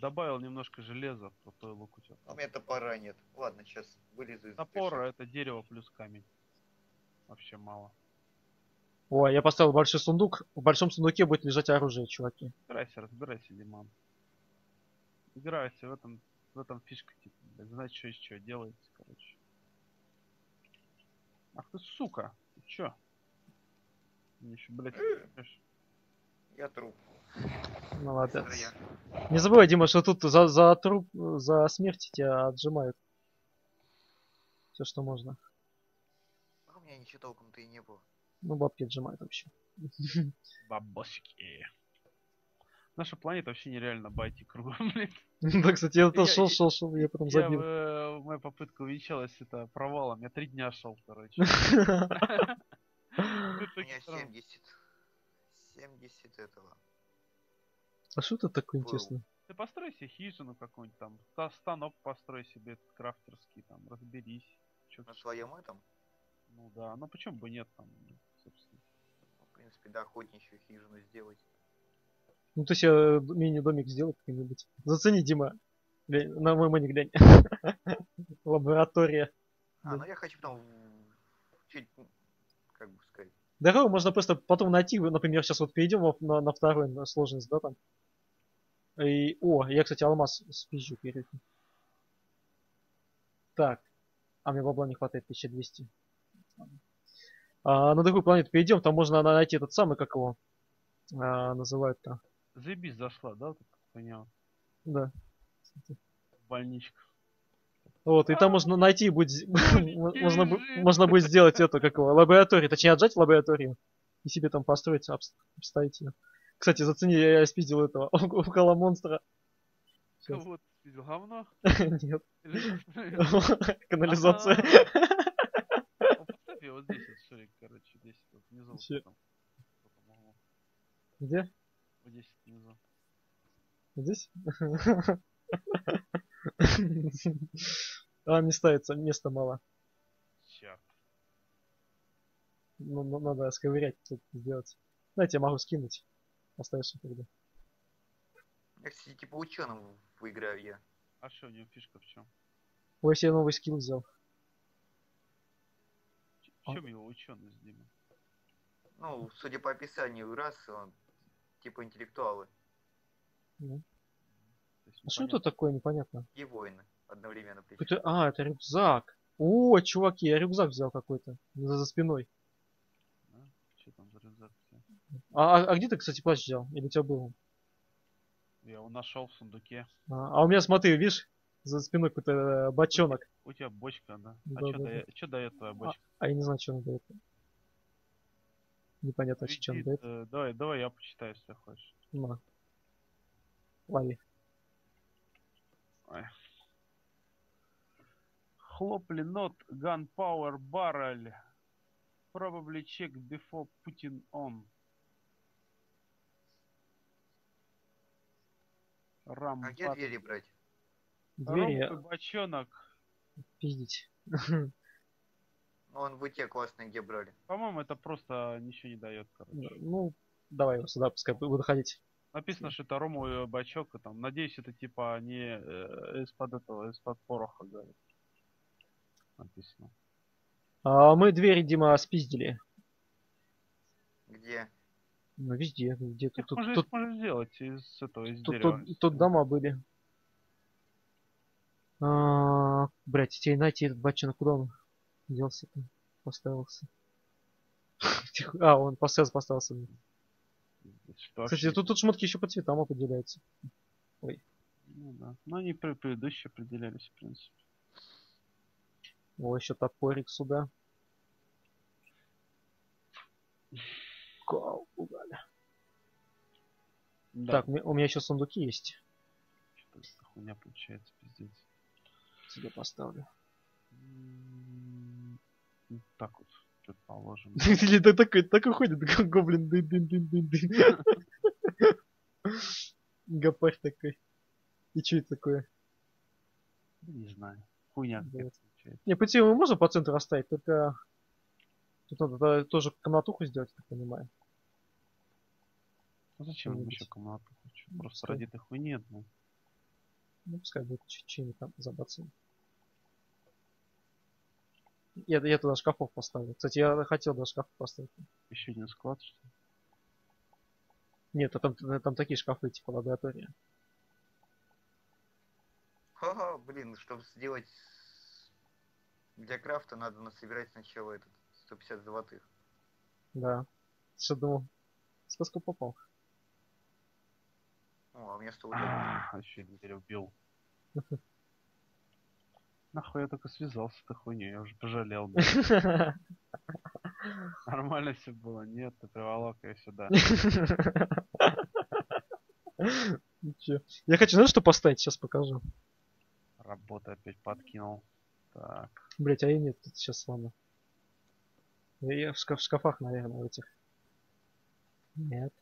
Добавил немножко железа, крутой лук у тебя. А у меня топора нет. Ладно, сейчас вылезу из Топора это дерево плюс камень. Вообще мало. Ой, я поставил большой сундук. В большом сундуке будет лежать оружие, чуваки. Разбирайся, разбирайся, Диман. Играйся в этом, в этом фишка, типа, блядь, знать, что из чего делается, короче. Ах ты сука, ты чё? Мне еще, блядь. Я труп. Молодец. Не забывай, Дима, что тут за, за труп, за смерть тебя отжимают. Все, что можно. А у меня ничего толком-то и не было. Ну, бабки отжимают вообще. Бабосики. Наша планета вообще нереально байти кругом, блядь. Да, кстати, я тоже шел, шел, шел, я потом забил. э, моя попытка увенчалась это провалом. Я три дня шел, короче. У меня 70. 70 этого. А что это такое интересное? Ты построй себе хижину какую-нибудь там, ста- станок построй себе этот крафтерский, там, разберись. На своем этом. Ну да, ну почему бы нет там, собственно. Ну, В принципе, да, охотничью хижину сделать. Ну ты себе мини-домик сделай какой-нибудь. Зацени, Дима. На мой моник глянь. Лаборатория. А, ну я хочу там как бы сказать, Дорогу можно просто потом найти, например, сейчас вот перейдем на, на вторую на сложность, да, там. И, о, я, кстати, алмаз спизжу перед. Так. А мне бабла не хватает, 1200. А, на другую планету перейдем, там можно на- найти этот самый, как его а, называют-то. Заебись зашла, да, вот хуйня? Да. Больничка. Вот, и там можно найти будет, Маленький можно, можно будет сделать это, как его, лабораторию, точнее отжать лабораторию и себе там построить, обс- обставить ее. Кстати, зацени, я, я спиздил этого около монстра. Кого ты видел? Говно? Нет, канализация. Поставь ее вот здесь, вот, Шурик, короче, здесь, внизу. Где? Вот здесь внизу. Здесь? А, не ставится, места мало. Черт. Ну, ну, надо сковырять, тут сделать. Знаете, я могу скинуть. Оставишь тогда. я, кстати, типа ученым выиграю я. А что, у него фишка в чем? Ой, я себе новый скилл взял. В чем его ученость, Дима? Ну, судя по описанию расы, он типа интеллектуалы То есть А что это такое, непонятно? и воины одновременно. причем. А, это рюкзак. О, чуваки, я рюкзак взял какой-то. За, за спиной. Да? Что там за рюкзак? у тебя? А, а, а где ты, кстати, плащ взял? Или у тебя был? Я его нашел в сундуке. А, а у меня, смотри, видишь, за спиной какой-то э, бочонок. У тебя бочка, да? Да, а что да, дает, дает твоя бочка? А я не знаю, что он дает. Непонятно, он Иди, дает. э, давай, давай я почитаю, если хочешь. На. Лови. Хлопли not gunpowder barrel. Probably check before putting on. Рам, А где двери брать? Двери Ром и бочонок. пиздить. Он в те классные где брали. По-моему, это просто ничего не дает, короче. Ну, давай его сюда, пускай буду ходить. Написано, что это ромовый бачок, и там, надеюсь, это типа не э, из-под этого, из-под пороха, говорит. Написано. А мы двери, Дима, спиздили. Где? Ну, везде, везде. Тут, тут, можно, тут, можно сделать из этого, из тут, дерева. тут- тут дома были. А, блять, тебе найти этот бочонок, куда он делся-то? Поставился. Тихо. А, он поставился, поставился. Что Кстати, тут, тут шмотки еще по цветам определяются. Ну да. Но они при предыдущие определялись, в принципе. О, еще топорик сюда. Кау, угали. Да. Так, у меня- еще сундуки есть. Что-то хуйня получается, пиздец. Себе поставлю. Ну, Так вот, что-то положим. Или так такой, такой ходит, как гоблин. дын дын дын дын дын. Гопарь такой. И что это такое? Не знаю. Хуйня Да. Не, по мы можно по центру оставить, только... Тут надо тоже комнатуху сделать, так понимаю. Ну зачем им еще комнату? Хочу? Ну, Просто ради этой хуйни одну. Ну, пускай будет чуть-чуть там забацаем. Я, я туда шкафов поставил. Кстати, я хотел даже шкаф поставить. Еще один склад, что ли? Нет, а там, там такие шкафы, типа лаборатория. Ха-ха, блин, чтобы сделать для крафта надо насобирать сначала этот 150 золотых. Да. Что думал? Сказку попал. О, а у меня 100 уже. А, еще один переубил. Нахуй я только связался с этой хуйней, я уже пожалел. Нормально все было, нет, ты приволок ее сюда. Я хочу, знаешь, что поставить? Сейчас покажу. Работа опять подкинул. Так, Блять, а я нет, тут сейчас ладно. Я в, шкаф- в шкафах, наверное, в этих. Нет.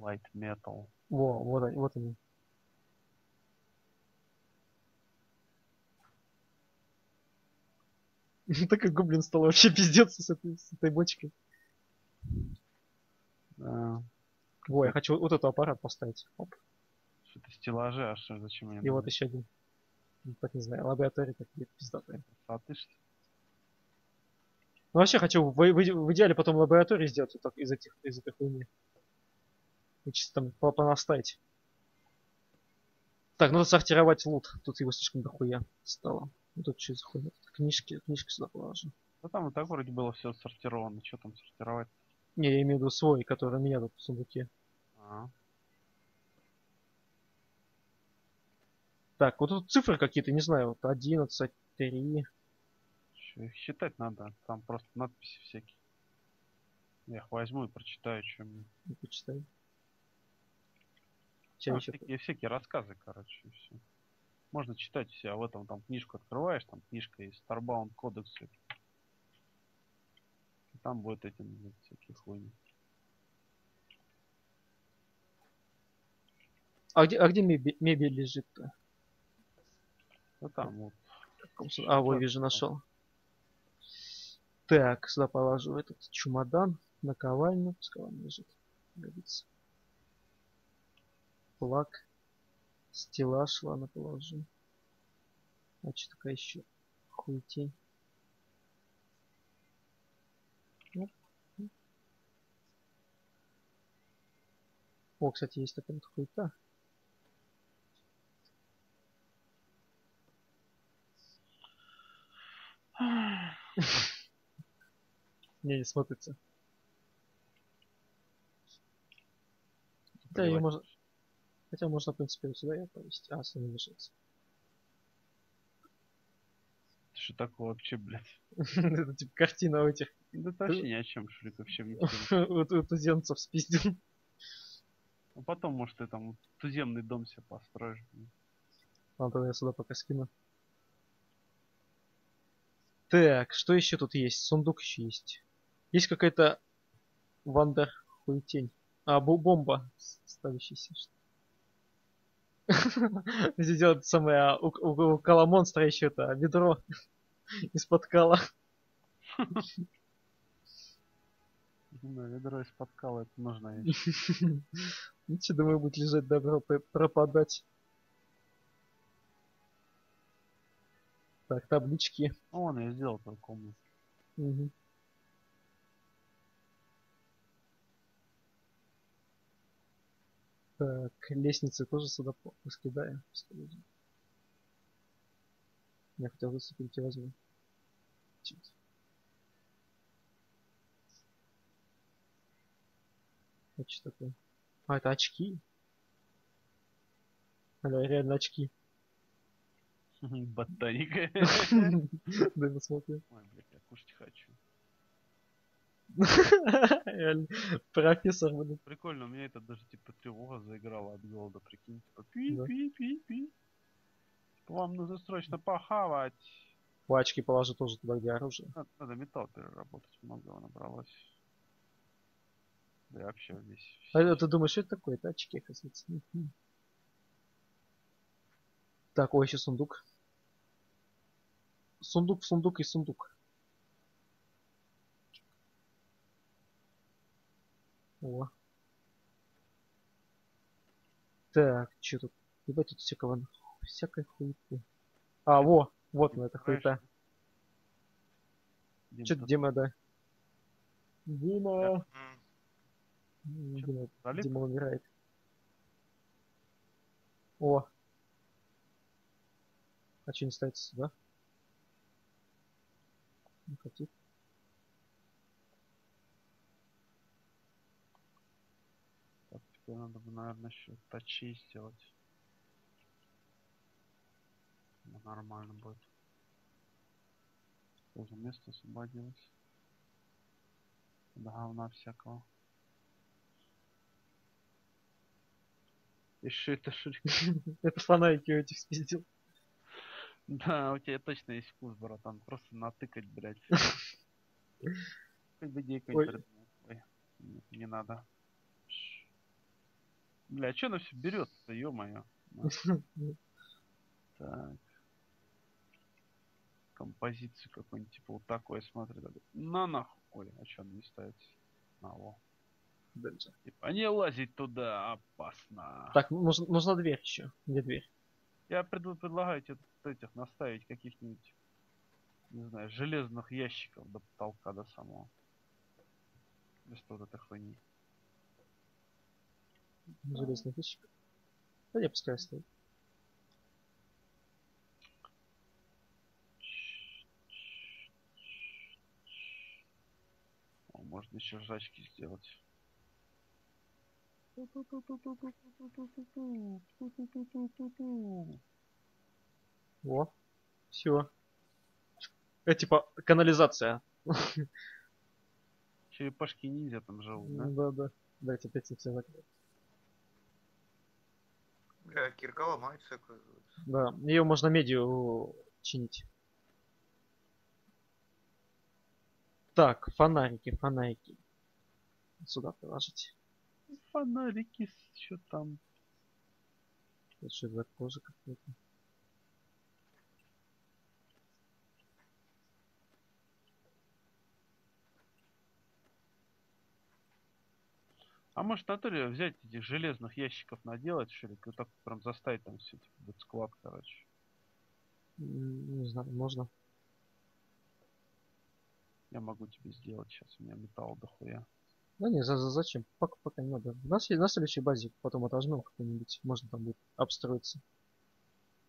light metal. Во, вот они, вот они. Так как гоблин стал вообще пиздец с этой, с этой бочкой. Да. Во, я хочу вот этот аппарат поставить. Оп. Что-то стеллажи, а что, зачем мне И вот надо? еще один. Ну, Так не знаю, лаборатория такие пиздатые. А ты что? Ну вообще хочу в, в- в идеале потом лаборатории сделать вот так из этих из этой хуйни. И чисто там по- понаставить. Так, надо сортировать лут. Тут его слишком дохуя стало. Ну тут что за хуйня? Тут Книжки, книжки сюда положу. Да там и так вроде было все сортировано, что там сортировать? Не, я имею в виду свой, который у меня тут в сундуке. А, Так, вот тут цифры какие-то, не знаю, вот 11, 3. Чё, их считать надо, там просто надписи всякие. Я их возьму и прочитаю, что мне. Не почитай. А, еще. всякие, всякие рассказы, короче, и все. Можно читать все, а в этом там книжку открываешь, там книжка из Starbound Codex. И там будет эти блядь, всякие хуйни. А где, а где мебель, мебель лежит-то? Ну там вот. А, вот вижу, нашел. Так, сюда положу этот чемодан, наковальню, пускай он лежит. Годится. Флаг. Стеллаж, ладно, положу. А что такая еще? Хуетень. Оп. О, кстати, есть такая вот хуета. Не, не смотрится. Да, ее можно... Хотя можно, в принципе, сюда ее повесить. А, сюда не вешается. Что такое вообще, блядь? Это типа картина у этих Да это вообще ни о чем, Шурик, вообще в тему. у туземцев спиздил. А потом, может, ты там туземный дом себе построишь. Ладно, тогда я сюда пока скину. Так, что еще тут есть? Сундук еще есть. Есть какая-то вандер хуетень. А, бомба ставящаяся. Делать самое, у, у, у кала монстра еще это ведро из-под кала. Да, ведро из-под кала, это нужно. Ну что, думаю, будет лежать добро пропадать. Так, таблички. Ну, вон, я сделал твою комнату. Мгм. Так, лестницы тоже сюда лежат. Я хотел высыпать и возьму. Чуть. Это что такое? А, это очки? Алло, реально очки. Ботаника. Дай посмотрю. Ой, блядь, я кушать хочу. Профессор, блин. Прикольно, у меня это даже типа тревога заиграла от голода, прикинь. Типа Да. пи-пи-пи-пи. Типа, Вам нужно срочно похавать. Пачки положу тоже туда, где оружие. Надо, надо металл переработать, много его набралось. Да вообще весь. А ты думаешь, что это такое? Это очки, оказывается. Так, о, еще сундук. Сундук, сундук и сундук. О. Так, что тут? Ебать, тут всякого, всякой хуеты. А, во, вот она, эта хуета. Дим, Что-то Дима, да. Дима. Дима? Дима умирает. О. А что не ставится сюда? Не хотит. Так, теперь надо бы, наверное, еще сделать. Ну, Нормально будет. Тоже место освободилось. Да, говна всякого. Еще это шрик. Это фонарики у этих спиздил. Да, у тебя точно есть вкус, братан. Просто натыкать, блядь. Хоть бы идейку Ой. не придумал. Ой, нет, не надо. Бля, что она все берет-то, ё-моё. Так. Композицию какую-нибудь, типа вот такое смотри. такой, На нахуй. Ой, а что она не ставится? На, во. Дальше. Типа, не лазить туда, опасно. Так, нужна, нужна дверь еще. Где дверь? Я пред- предлагаю тебе этих наставить каких-нибудь, не знаю, железных ящиков до потолка, до самого. Вместо вот этой хуйни. Железный ящик. Да не, пускай стоит. О, можно еще жачки сделать. О. Все. Это типа канализация. Черепашки ниндзя там живут, да? Да, да. Дайте опять все закрыть. Бля, кирка ломается, оказывается. Да, ее можно медью чинить. Так, фонарики, фонарики. Сюда положить. Фонарики, что там? Это что за кожа какая-то? А может, натуре взять этих железных ящиков наделать, что ли? Вот так прям заставить там все, типа, будет склад, короче. Не знаю, можно. Я могу тебе сделать сейчас, у меня металл дохуя. Да не, за, за- зачем? Пока, пока не надо. У нас есть на следующей базе, потом отожмем какой-нибудь. Можно там будет обстроиться.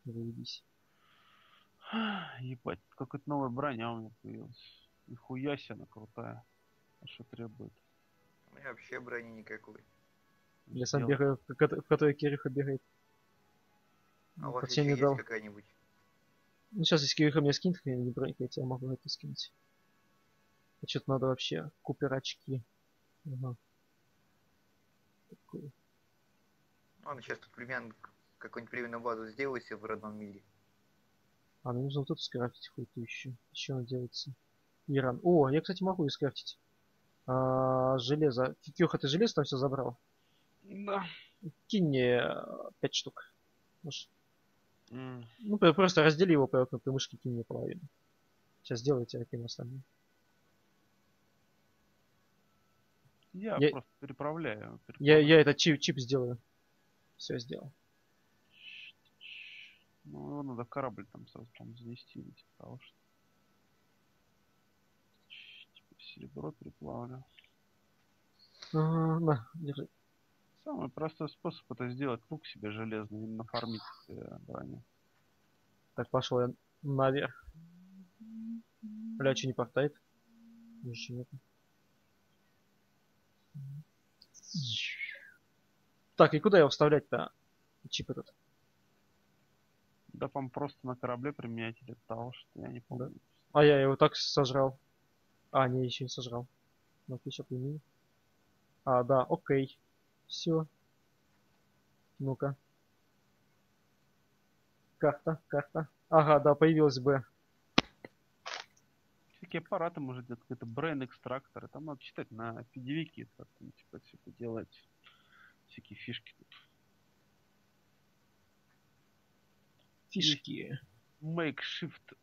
Заебись. Ебать, какая-то новая броня у меня появилась. Нихуя себе она крутая. А что требует? Меня вообще брони никакой. Я сам Сделай. бегаю, в в которой Кириха бегает. А у вас Хоть еще не есть дал. какая-нибудь? Ну сейчас, если Кириха мне скинет какие-нибудь броньки, я тебе могу это скинуть. А что-то надо вообще. Купер очки. Ага. Такой. Ладно, сейчас тут племен, какую-нибудь племенную базу сделаю себе в родном мире. А, ну нужно вот тут скрафтить хуй-то еще. Еще она делается. Иран. О, я, кстати, могу и скрафтить. А, железо. Кирюха, ты железо там все забрал? Да. Кинь мне э, пять штук. Может, М, Ну, пр- просто раздели его по кнопкой мышки, кинь мне половину. Сейчас сделайте, я кину остальные. Я, Я- просто переправляю. Я, переправляю. я этот чип, чип сделаю. Все сделал. Ну, его надо корабль там сразу там занести, или типа того, что. Типа серебро переплавлю. Ага, на, держи. Самый простой способ это сделать лук себе железный и нафармить себе броню. Так, пошел я наверх. Бля, что не портает? Ничего нет. Так, и куда его вставлять-то? Чип этот. Да, по просто на корабле применять или того, что я не помню. А я его так сожрал. А, не, еще не сожрал. Ну, ты еще примени. А, да, окей. Все. Ну-ка. Карта, карта. Ага, да, появилась Б. Всякие аппараты, может, где-то какой-то брейн экстрактор. Там надо читать на пидевике, как там, типа, все это делать. Всякие фишки тут. Фишки. Makeshift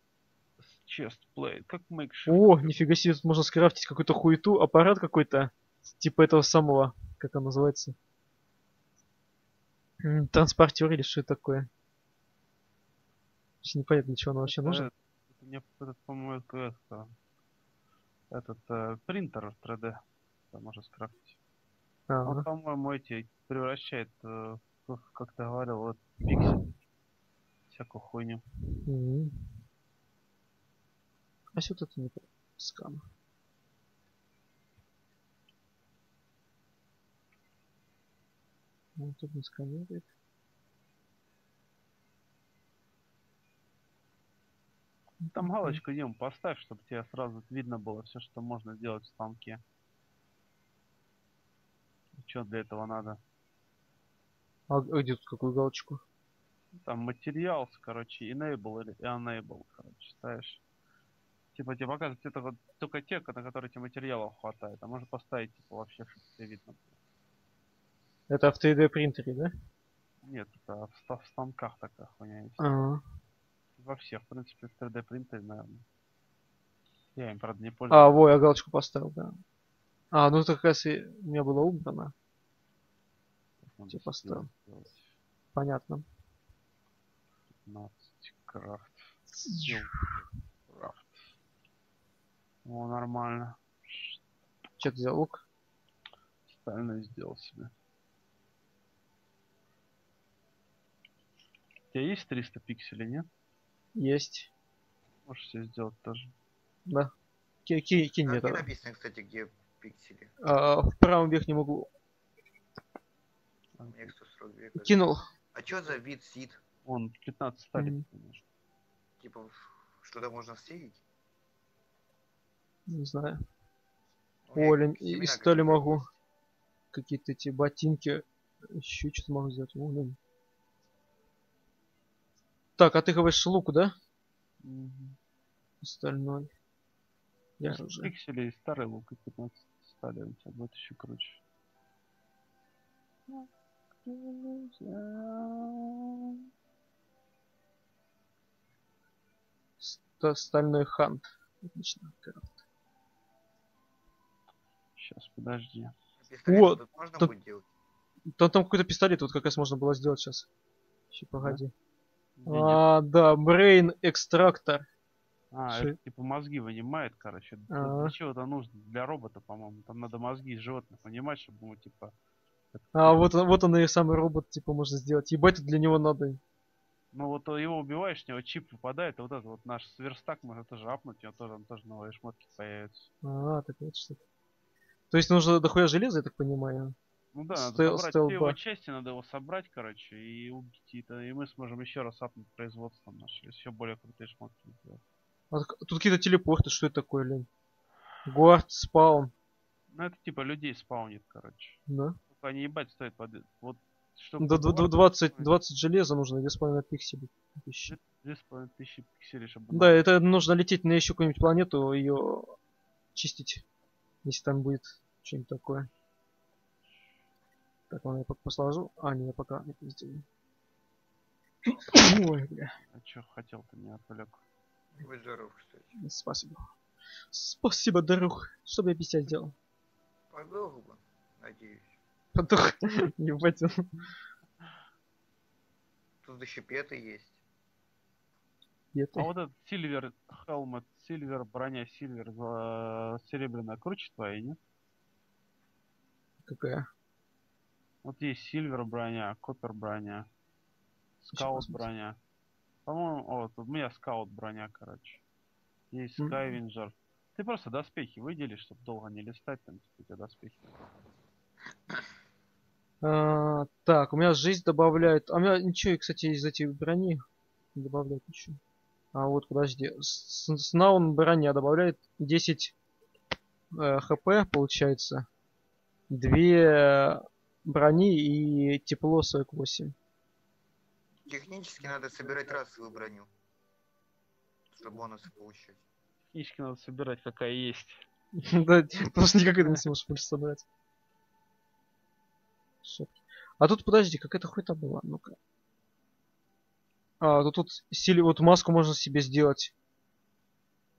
chest plate. Как makeshift? О, нифига себе, тут можно скрафтить какую-то хуету, аппарат какой-то, типа этого самого, как он называется? Транспортер или что такое? Вообще непонятно, для чего оно вообще нужно. Это, мне, этот, по-моему, это, это, этот э, принтер 3D. Там можно скрафтить. Ага. Он, по-моему, эти превращает, э, как ты говорил, вот пиксель. Всякую хуйню. Мгм. А что это не скан? Ну, тут не сканирует. Там галочку ем поставь, чтобы тебе сразу видно было все, что можно сделать в станке. Что для этого надо? А, а где тут какую галочку? Там материал, короче, enable или enable, короче, ставишь. Типа тебе показывает это вот только те, на которые тебе материалов хватает. А можно поставить типа вообще, чтобы тебе видно. Это в 3D принтере, да? Нет, это в, в станках такая хуйня есть. Ага. Во всех, в принципе, в 3D принтере, наверное. Я им, правда, не пользуюсь. А, во, я галочку поставил, да. А, ну это как раз и у меня было убрано. Надо типа сделать, ставил. сделать. Понятно. 15 крафт. Skill крафт. О, нормально. Че ты взял лук? Стальной сделал себе. У тебя есть 300 пикселей, нет? Есть. Можешь себе сделать тоже. Да. Ки- ки- кинь А мне где тогда. написано, кстати, где пиксели? А, в правом верхнем углу. Nexus 42. как- Кинул. А чё за вид сид? Он 15 стали, Мгм. конечно. Типа, что-то можно встретить? Не знаю. Олень, и- из стали могу. Какие-то эти ботинки. Еще что-то могу сделать. О, блин. Так, а ты говоришь лук, да? Мгм. Остальной. Я уже. Пикселей старый лук и 15 стали, у тебя будет еще круче. Ста- Стальной хант. Отлично. Сейчас, подожди. Пистолет Вот, можно тут- будет делать? Там, там какой-то пистолет вот как раз можно было сделать сейчас. Еще погоди. Нет? А, да, Brain Extractor. А, Ши- это типа мозги вынимает, короче. Для- Ага. Для чего это нужно? Для робота, по-моему. Там надо мозги животных вынимать, чтобы ему типа. А, вот он, вот он и самый робот, типа, можно сделать. Ебать, для него надо. Ну вот его убиваешь, у него чип выпадает, и вот этот вот наш сверстак можно тоже апнуть, у него тоже, там тоже новые шмотки появятся. А, так вот что. То есть нужно дохуя железа, я так понимаю. Ну да, надо Стел- собрать стелба. все его части, надо его собрать, короче, и убить. И, и мы сможем еще раз апнуть производство наше, еще более крутые шмотки сделать. А тут какие-то телепорты, что это такое, лень? Гуард, спаун. Ну это типа людей спаунит, короче. Да. Только они ебать стоят под... Вот, чтобы... До 20, 20 железа нужно, 2,5 пикселей. Тысячи. Две с половиной тысячи пикселей, чтобы... Да, это нужно лететь на еще какую-нибудь планету, ее чистить. Если там будет что-нибудь такое. Так, ладно, я пока посложу. А, не, я пока это сделаю. Ой, бля. А чё хотел-то не отвлек? Будь здоров, кстати. Спасибо. Спасибо, друг. Что бы я без тебя сделал? Подолгу, надеюсь. Потух. Ебать он. Тут еще петы есть. Это. А вот этот Silver Helmet, Silver броня, Silver э, серебряная круче твоей, нет? Какая? Вот есть Silver броня, Copper броня, Scout броня. По-моему, вот у меня Scout броня, короче. Есть. Scavenger. Ты просто доспехи выдели, чтобы долго не листать, там типа, у тебя доспехи. А, так, у меня жизнь добавляет. А у меня ничего, кстати, из этих брони не добавляет ничего. А вот, подожди. Снаун броня добавляет 10 э, хп, получается. Две брони и тепло 48. Технически надо собирать расовую броню. Чтобы бонусы получать. Технически надо собирать, какая есть. Да, что никак это не сможешь больше собрать. А тут, подожди, как это хуйта была? Ну-ка. А, тут, тут сили, вот маску можно себе сделать.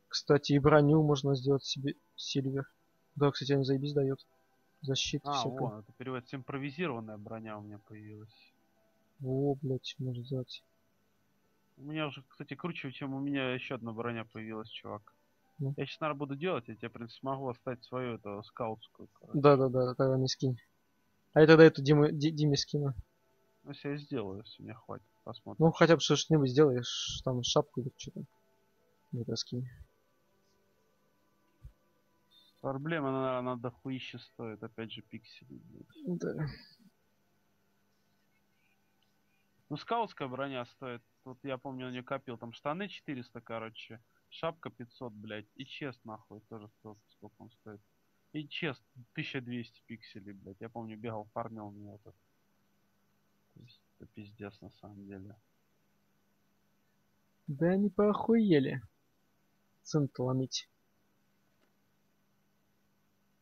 Кстати, и броню можно сделать себе сильвер. Да, кстати, они заебись дает. Защита А, всякая. вон, это переводится импровизированная броня у меня появилась. О, блять, можно сделать. У меня уже, кстати, круче, чем у меня еще одна броня появилась, чувак. Я сейчас, наверное, буду делать, я тебе, в принципе, смогу оставить свою эту скаутскую. Да-да-да, тогда мне скинь. А я тогда эту Диму, Ди- Диме скину. Ну, я сделаю, если мне хватит, посмотрим. Ну, хотя бы что-нибудь сделаешь, там, шапку или что-то. Это скинь. Проблема, наверное, она дохуище стоит, опять же, пиксели. Да. Ну, скаутская броня стоит, вот я помню, на нее копил, там штаны 400, короче, шапка 500, блядь, и чест, нахуй, тоже столько, сколько он стоит. И чест 1200 пикселей, блядь, я помню, бегал, фармил мне этот. То есть, это пиздец, на самом деле. Да они поохуели. Цент ломить.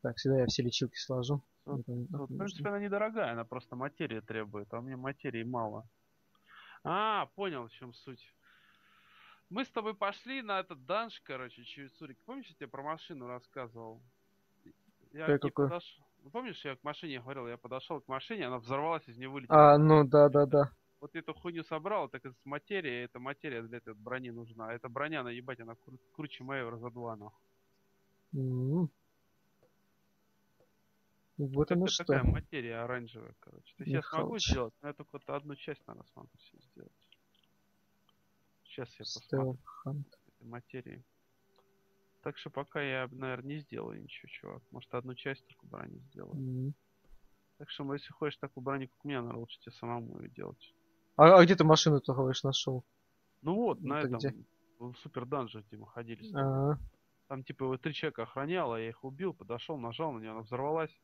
Так, сюда я все лечилки сложу. Вот, Ну, нахуй в принципе, она недорогая, она просто материя требует, а у меня материи мало. А, понял, в чем суть. Мы с тобой пошли на этот данж, короче, через Цурик. Помнишь, я тебе про машину рассказывал? Я ней какой? подош- Ну, помнишь, я к машине говорил, я подошел к машине, она взорвалась, из нее вылетела. А, ну да-да-да. Вот эту хуйню собрал, так это с материи, эта материя для этой брони нужна. А эта броня, она, ебать, она кру- круче моей раза два, нахуй. М. Вот Это оно что. такая материя оранжевая, короче. То есть я смогу сделать, но я только вот одну часть, наверное, смогу себе сделать. Сейчас я посмотрю этой материи. Так что пока я, наверное, не сделаю ничего, чувак. Может, одну часть только брони сделаю. М. Так что, если хочешь такую броню, как у меня, наверное, лучше тебе самому ее делать. А, а где ты машину ты говоришь нашел? Ну вот, Ну, на этом, где? в супер данже, где мы ходили. А, Там, типа, его три человека охраняло, я их убил, подошел, нажал на нее, она взорвалась.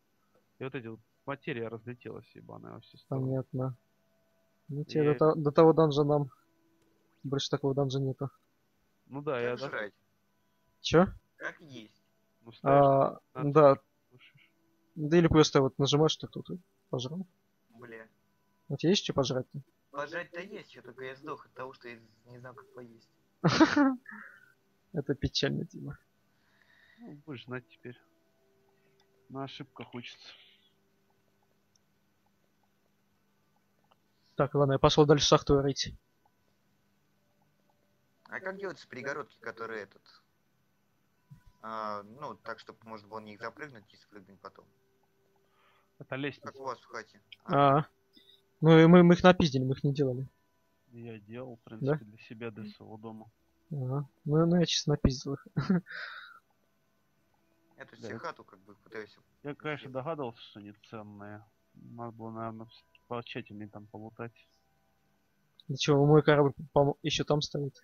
И вот эти вот материя разлетелась, ебаная, во все стороны. понятно. Ну тебе я до, то- до того данжа нам. Больше такого данжа нету. Ну да, я Как да, жрать? Чё? Как есть. ну, ставишь, А, да. слушаешь. Да или просто вот нажимаешь, что тут пожрал. Бля. У тебя есть что пожрать-то? Пожать-то есть, что только я сдох от того, что я не знаю, как поесть. Это печально, Дима. Ну, будешь знать теперь. На ошибках учится. Так, ладно, я пошел дальше шахту рыть. А как делаются перегородки, которые этот... а, ну, так, чтобы можно было на них запрыгнуть и спрыгнуть потом. Это лестница. Как у вас в хате. А, А, ну и мы, мы их напиздили, мы их не делали. Я делал, в принципе, для себя до своего дома. Ага. Ну, ну я чисто напиздил их. Я тут Да, хату как бы пытаюсь... Я, конечно, догадывался, что они ценные. Надо было, наверное, потщательнее там полутать. Ничего, мой корабль еще там стоит.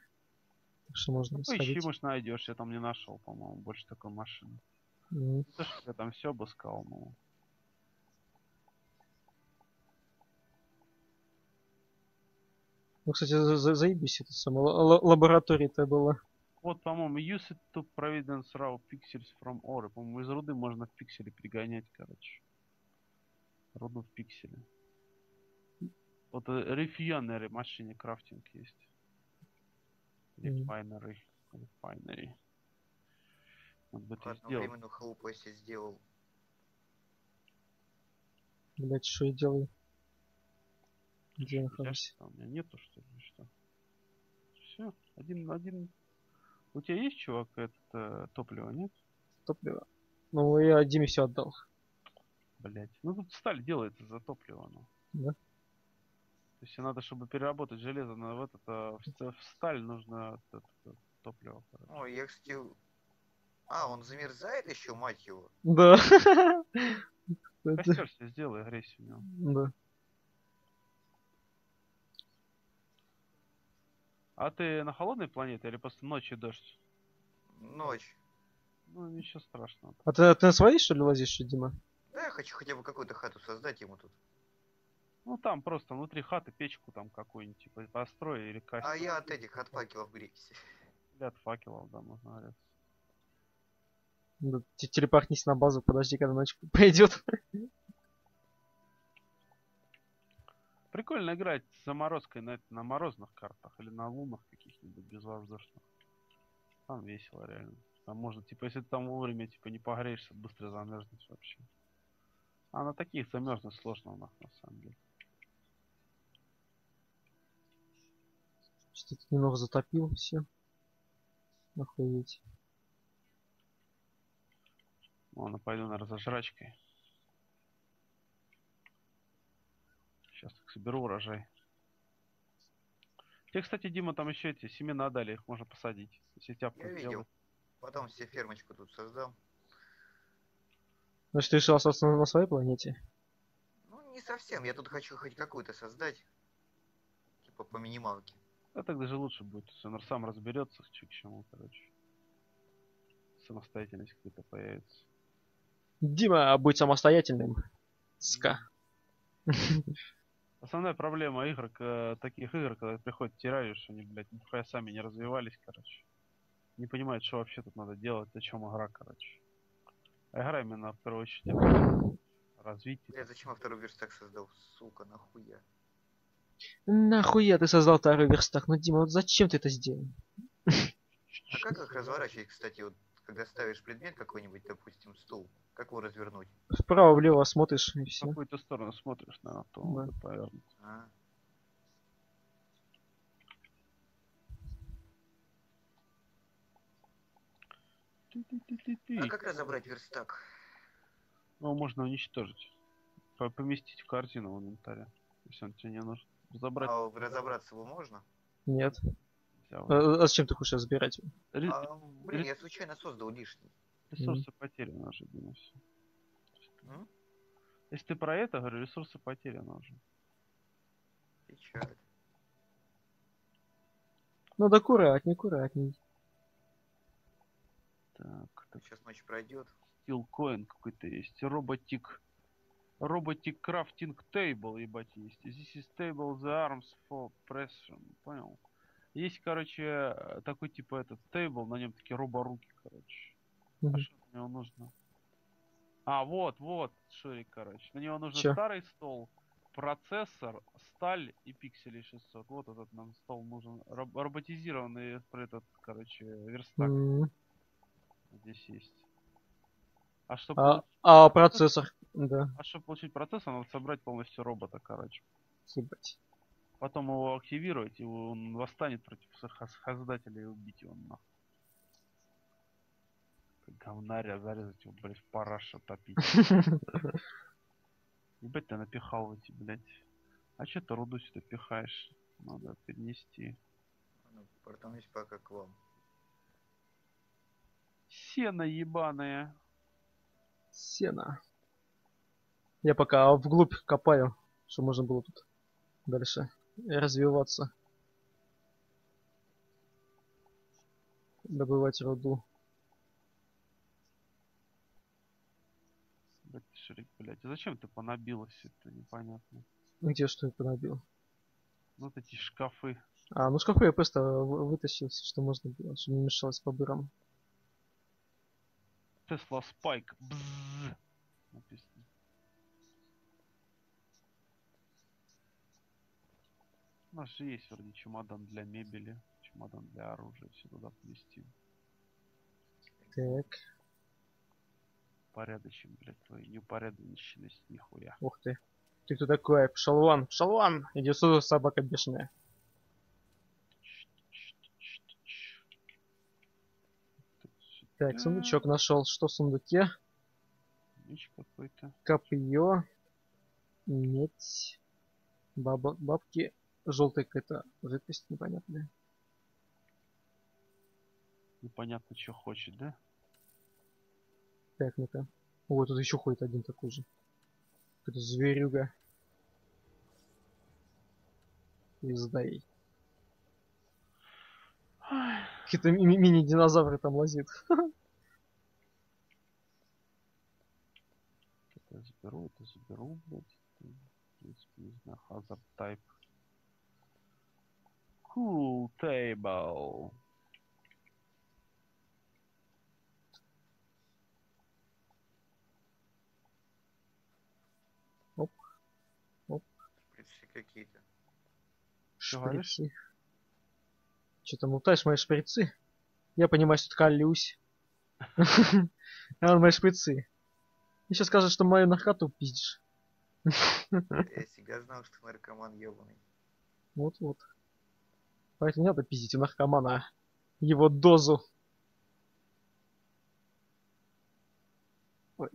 Так что можно Поищи, сходить. может, найдешь. Я там не нашел, по-моему, больше такой машины. Что я там все обыскал, но... Ну, кстати, за- за- заебись это самое. Лаборатория-то была. Вот, по-моему, use it to providence raw pixels from ore. По-моему, из руды можно в пиксели пригонять, короче. Руду в пикселе. Вот э, refinery машине крафтинг есть. Refinery. Refinery. Надо бы это сделать. Одновременно халупу я сделал. Блять, что я делаю? Где нахожусь? У меня нету, что ли, что? Все, один, один. У тебя есть, чувак, это э, топливо, нет? Топливо. Ну, я Диме все отдал. Блять. Ну тут сталь делается за топливо, ну. Да. То есть надо, чтобы переработать железо на в этот, а, в, в сталь нужно это топливо. Ой, я, кстати... А, он замерзает еще, мать его? Да. Костер себе сделай, грейся в нем. Да. А ты на холодной планете или просто ночью дождь? Ночь. Ну, ничего страшного. А ты, ты на своей, что ли, лазишь, Дима? Да, я хочу хотя бы какую-то хату создать ему тут. Ну там просто внутри хаты печку там какую-нибудь типа построй или костер. А я от этих, от факелов греюсь. Или от факелов, да, можно говорить. Да, те- Телепортнись на базу, подожди, когда ночь пойдет. Прикольно играть с заморозкой на, на морозных картах или на лунах каких-нибудь безвоздушных. Там весело реально. Там можно, типа, если ты там вовремя типа не погреешься, быстро замерзнешь вообще. А на таких замерзнуть сложно у нас на самом деле. Что-то немного затопил, все. Охуеть. Ладно, пойду, наверное, за жрачкой. Сейчас так соберу урожай. Тебе, кстати, Дима, там еще эти семена дали, их можно посадить. Если тяпку Я видел. Потом себе фермочку тут создам. Значит, ты решил остаться на своей планете? Ну, не совсем. Я тут хочу хоть какую-то создать. Типа по минималке. А так даже лучше будет, он сам разберется, к чему, короче. Самостоятельность какая-то появится. Дима, будь самостоятельным. Ска. Основная проблема игр, таких игр, когда приходят что они, блядь, нихуя сами не развивались, короче. Не понимают, что вообще тут надо делать, о чем игра, короче. А игра именно, в первую очередь, развитие. Я зачем я второй верстак создал? Сука, нахуя? Нахуя ты создал второй верстак? Ну, Дима, вот зачем ты это сделал? А как их разворачивать, кстати, вот когда ставишь предмет какой-нибудь, допустим, стул, как его развернуть? Вправо-влево смотришь и В все. какую-то сторону смотришь, наверное, то Да. он повернут. А? А как разобрать верстак? Его можно уничтожить. По- Поместить в корзину в инвентаре. Если он тебе не нужен. Забрать А разобраться его можно? Нет. А, а зачем ты хочешь разбирать? Ре- А, блин, я случайно создал лишний. Ресурсы потеряны уже, всё. М? Если ты про это, говорю, ресурсы потеряны уже. Печаль. Ну да аккуратней, аккуратней. Так, так, Сейчас ночь пройдет. Steel Coin какой-то есть. Роботик. Роботик крафтинг тейбл, ебать, есть. This is table the arms for pressure. Понял? Есть, короче, э, такой типа этот тейбл, на нем такие роборуки, короче. А Мгм. что на него нужно? А, вот, вот, Шурик, короче. На него нужен Чё? старый стол, процессор, сталь и пиксели 600. Вот этот нам стол нужен. Роб- роботизированный про этот, короче, верстак М. здесь есть. А чтобы, А, а процессор? Да, а чтобы получить процессор, надо собрать полностью робота, короче. ебать. Потом его активировать, и он восстанет против создателей и убить его нахуй. Как Говнаря зарезать его, блять, в параша топить. Ебать, ты напихал эти, блять. А че ты руду сюда пихаешь? Надо перенести. Ну, Портанусь пока к вам. Сено ебаное. Сено. Я пока вглубь копаю, чтобы можно было тут дальше развиваться. Добывать руду. Блять, Шрик. А зачем ты понабилась? Это непонятно. Где что я понабил? Вот эти шкафы. А, ну шкафы я просто вы- вытащил все, что можно было, чтобы не мешалось по бырам. Тесла Спайк. Бззз. Написано. У нас же есть вроде чемодан для мебели, чемодан для оружия, все туда поместим. Так, Порядочен, блядь, твоей неупорядоченность, нихуя. ух ты. Ты кто такой? Пшалван, пшалван! Иди сюда, собака бешеная. Так, сундучок нашел. Что в сундуке? Меч какой-то. Копье. Медь. Баба, бабки. Желтая какая-то жидкость непонятная. Непонятно, что хочет, да? Так, ну-ка. Ой, тут еще ходит один такой же. Какой-то зверюга. Пизда ей. Какие-то ми- ми- мини-динозавры там лазит. Это заберу, это заберу, блядь. Это, В принципе, не знаю, hazard type. Cool table. Шприцы какие-то. Чё говоришь? Шприцы. Че там лутаешь мои шприцы? Я понимаю, что ты колюсь. А он мои шприцы. И сейчас скажет, что мою наркоту пиздишь. Я всегда знал, что наркоман ебаный. Вот-вот. Поэтому не надо пиздить у наркомана его дозу. Ой.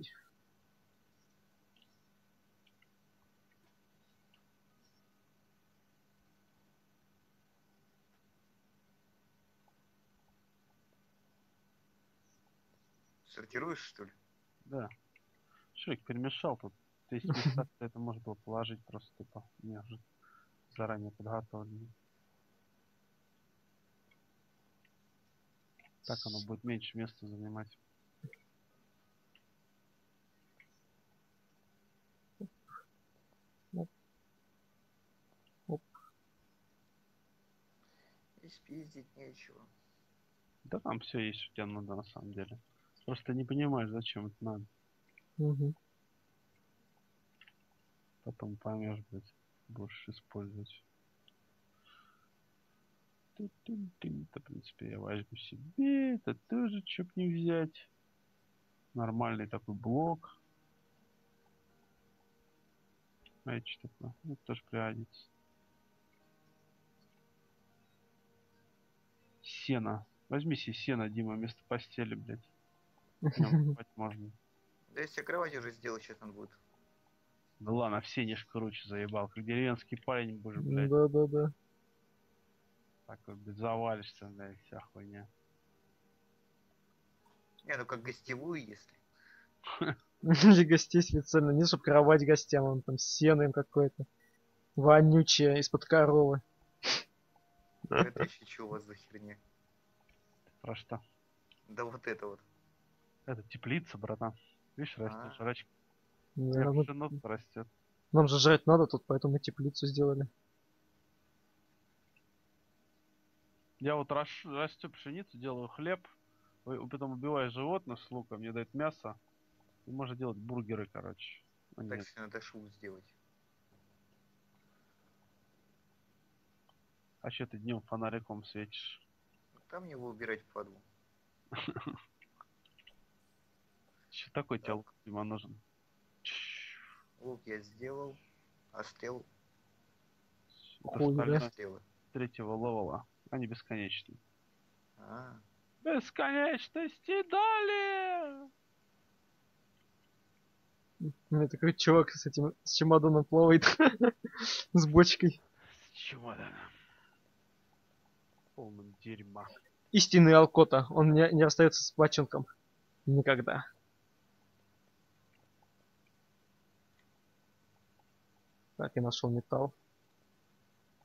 Сортируешь, что ли? Да. Шик перемешал тут. То есть это можно было положить просто тупо. Не уже заранее подготовленный. Так оно будет меньше места занимать. И спиздить нечего. Да там все есть, что тебе надо на самом деле. Просто не понимаешь, зачем это надо. Мгм. Потом поймешь, блядь, будешь использовать. Это, в принципе, я возьму себе. Это тоже чё б не взять. Нормальный такой блок. А это что такое? Это тоже пригодится. Сено. Возьми себе сено, Дима, вместо постели, блядь. Можно. Да если кровать уже сделать, сейчас надо будет. Да ладно, все не круче заебал. Как деревенский парень будешь, блядь. Да-да-да. Такой, блядь, завалишься, да, и вся хуйня. Не, ну как гостевую, если. Для гостей специально. Не чтобы кровать гостям, он там сено им какое-то. Вонючее, из-под коровы. Это еще что у вас за херня? Про что? Да вот это вот. Это теплица, братан. Видишь, растет А. жрачка. Прям нам, же жрать надо тут, поэтому мы теплицу сделали. Я вот раш- растю пшеницу, делаю хлеб, потом убиваю животных с луком, мне дают мясо. И можно делать бургеры, короче. А Так что надо шум сделать. А что ты днем фонариком светишь? Там его убирать в падлу. Что такой тебе лук, Дима, нужен? Лук я сделал. А стрел Хуй, стрелы. третьего Они бесконечны. А, Бесконечности дали! У меня такой чувак с этим с чемоданом плавает. С бочкой. С чемоданом. Полным дерьма. Истинный Алкота. Он не, не расстается с бочонком. Никогда. Так, я нашел металл.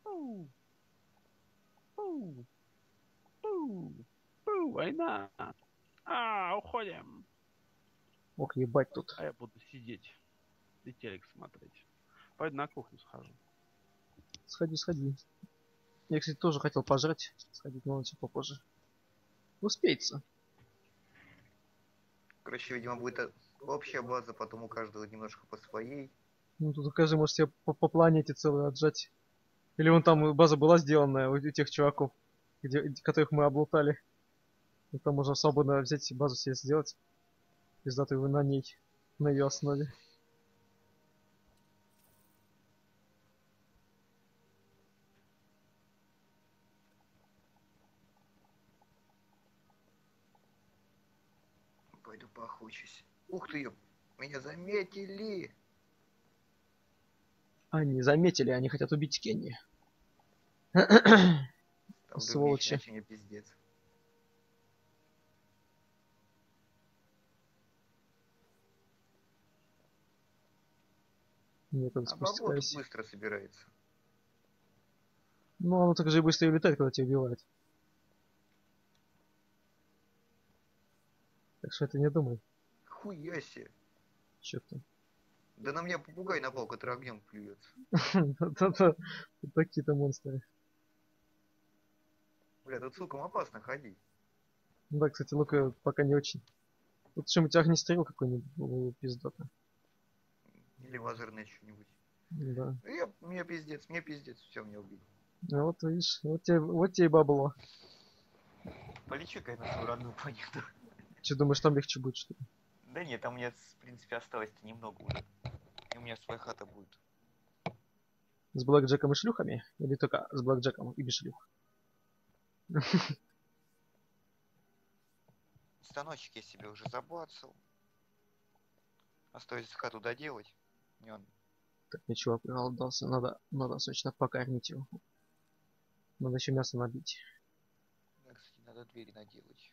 Пу. Пу. Пу. Пу. Война. А, уходим. Ох, ебать тут. А я буду сидеть и телек смотреть. Пойду на кухню схожу. Сходи, сходи. Я, кстати, тоже хотел пожрать. Сходить, но чуть попозже. Успеется. короче, видимо, будет общая база, потом у каждого немножко по своей. Ну, тут каждый может себе по, по планете целую отжать. Или вон там база была сделанная у этих чуваков, где, которых мы облутали. И там можно свободно взять базу себе сделать. Пиздатую на ней, на ее основе. Пойду поохочусь. Ух ты, меня заметили. Они заметили, они хотят убить Кенни. Там Сволочи. Пиздец. Нет, он А спускаюсь. быстро собирается. Ну, оно так же и быстро улетает, когда тебя убивает. Так что это не думай. Хуя себе. Чё там. Да на меня попугай напал, который огнем плюется. Да-да-да. Такие-то монстры. Бля, тут с луком опасно ходить. Ну Да, кстати, лука пока не очень. Вот что-нибудь огнестрел какой-нибудь был пиздата. Или лазерное что-нибудь. Да. Ну, Я, мне пиздец, мне пиздец, все, меня убили. А вот видишь, вот тебе, вот тебе и бабло. Полечу-ка я на свою родную планету. Че думаешь, там легче будет, что ли? Да нет, там мне, в принципе, осталось-то немного уже. И у меня своя хата будет. С блэкджеком и шлюхами? Или только с блэкджеком и без шлюх? Станочек я себе уже забацал. Остается хату доделать. И он Так, чувак проголодался. Надо, надо срочно покормить его. Надо еще мясо набить. Да, кстати, надо двери наделать.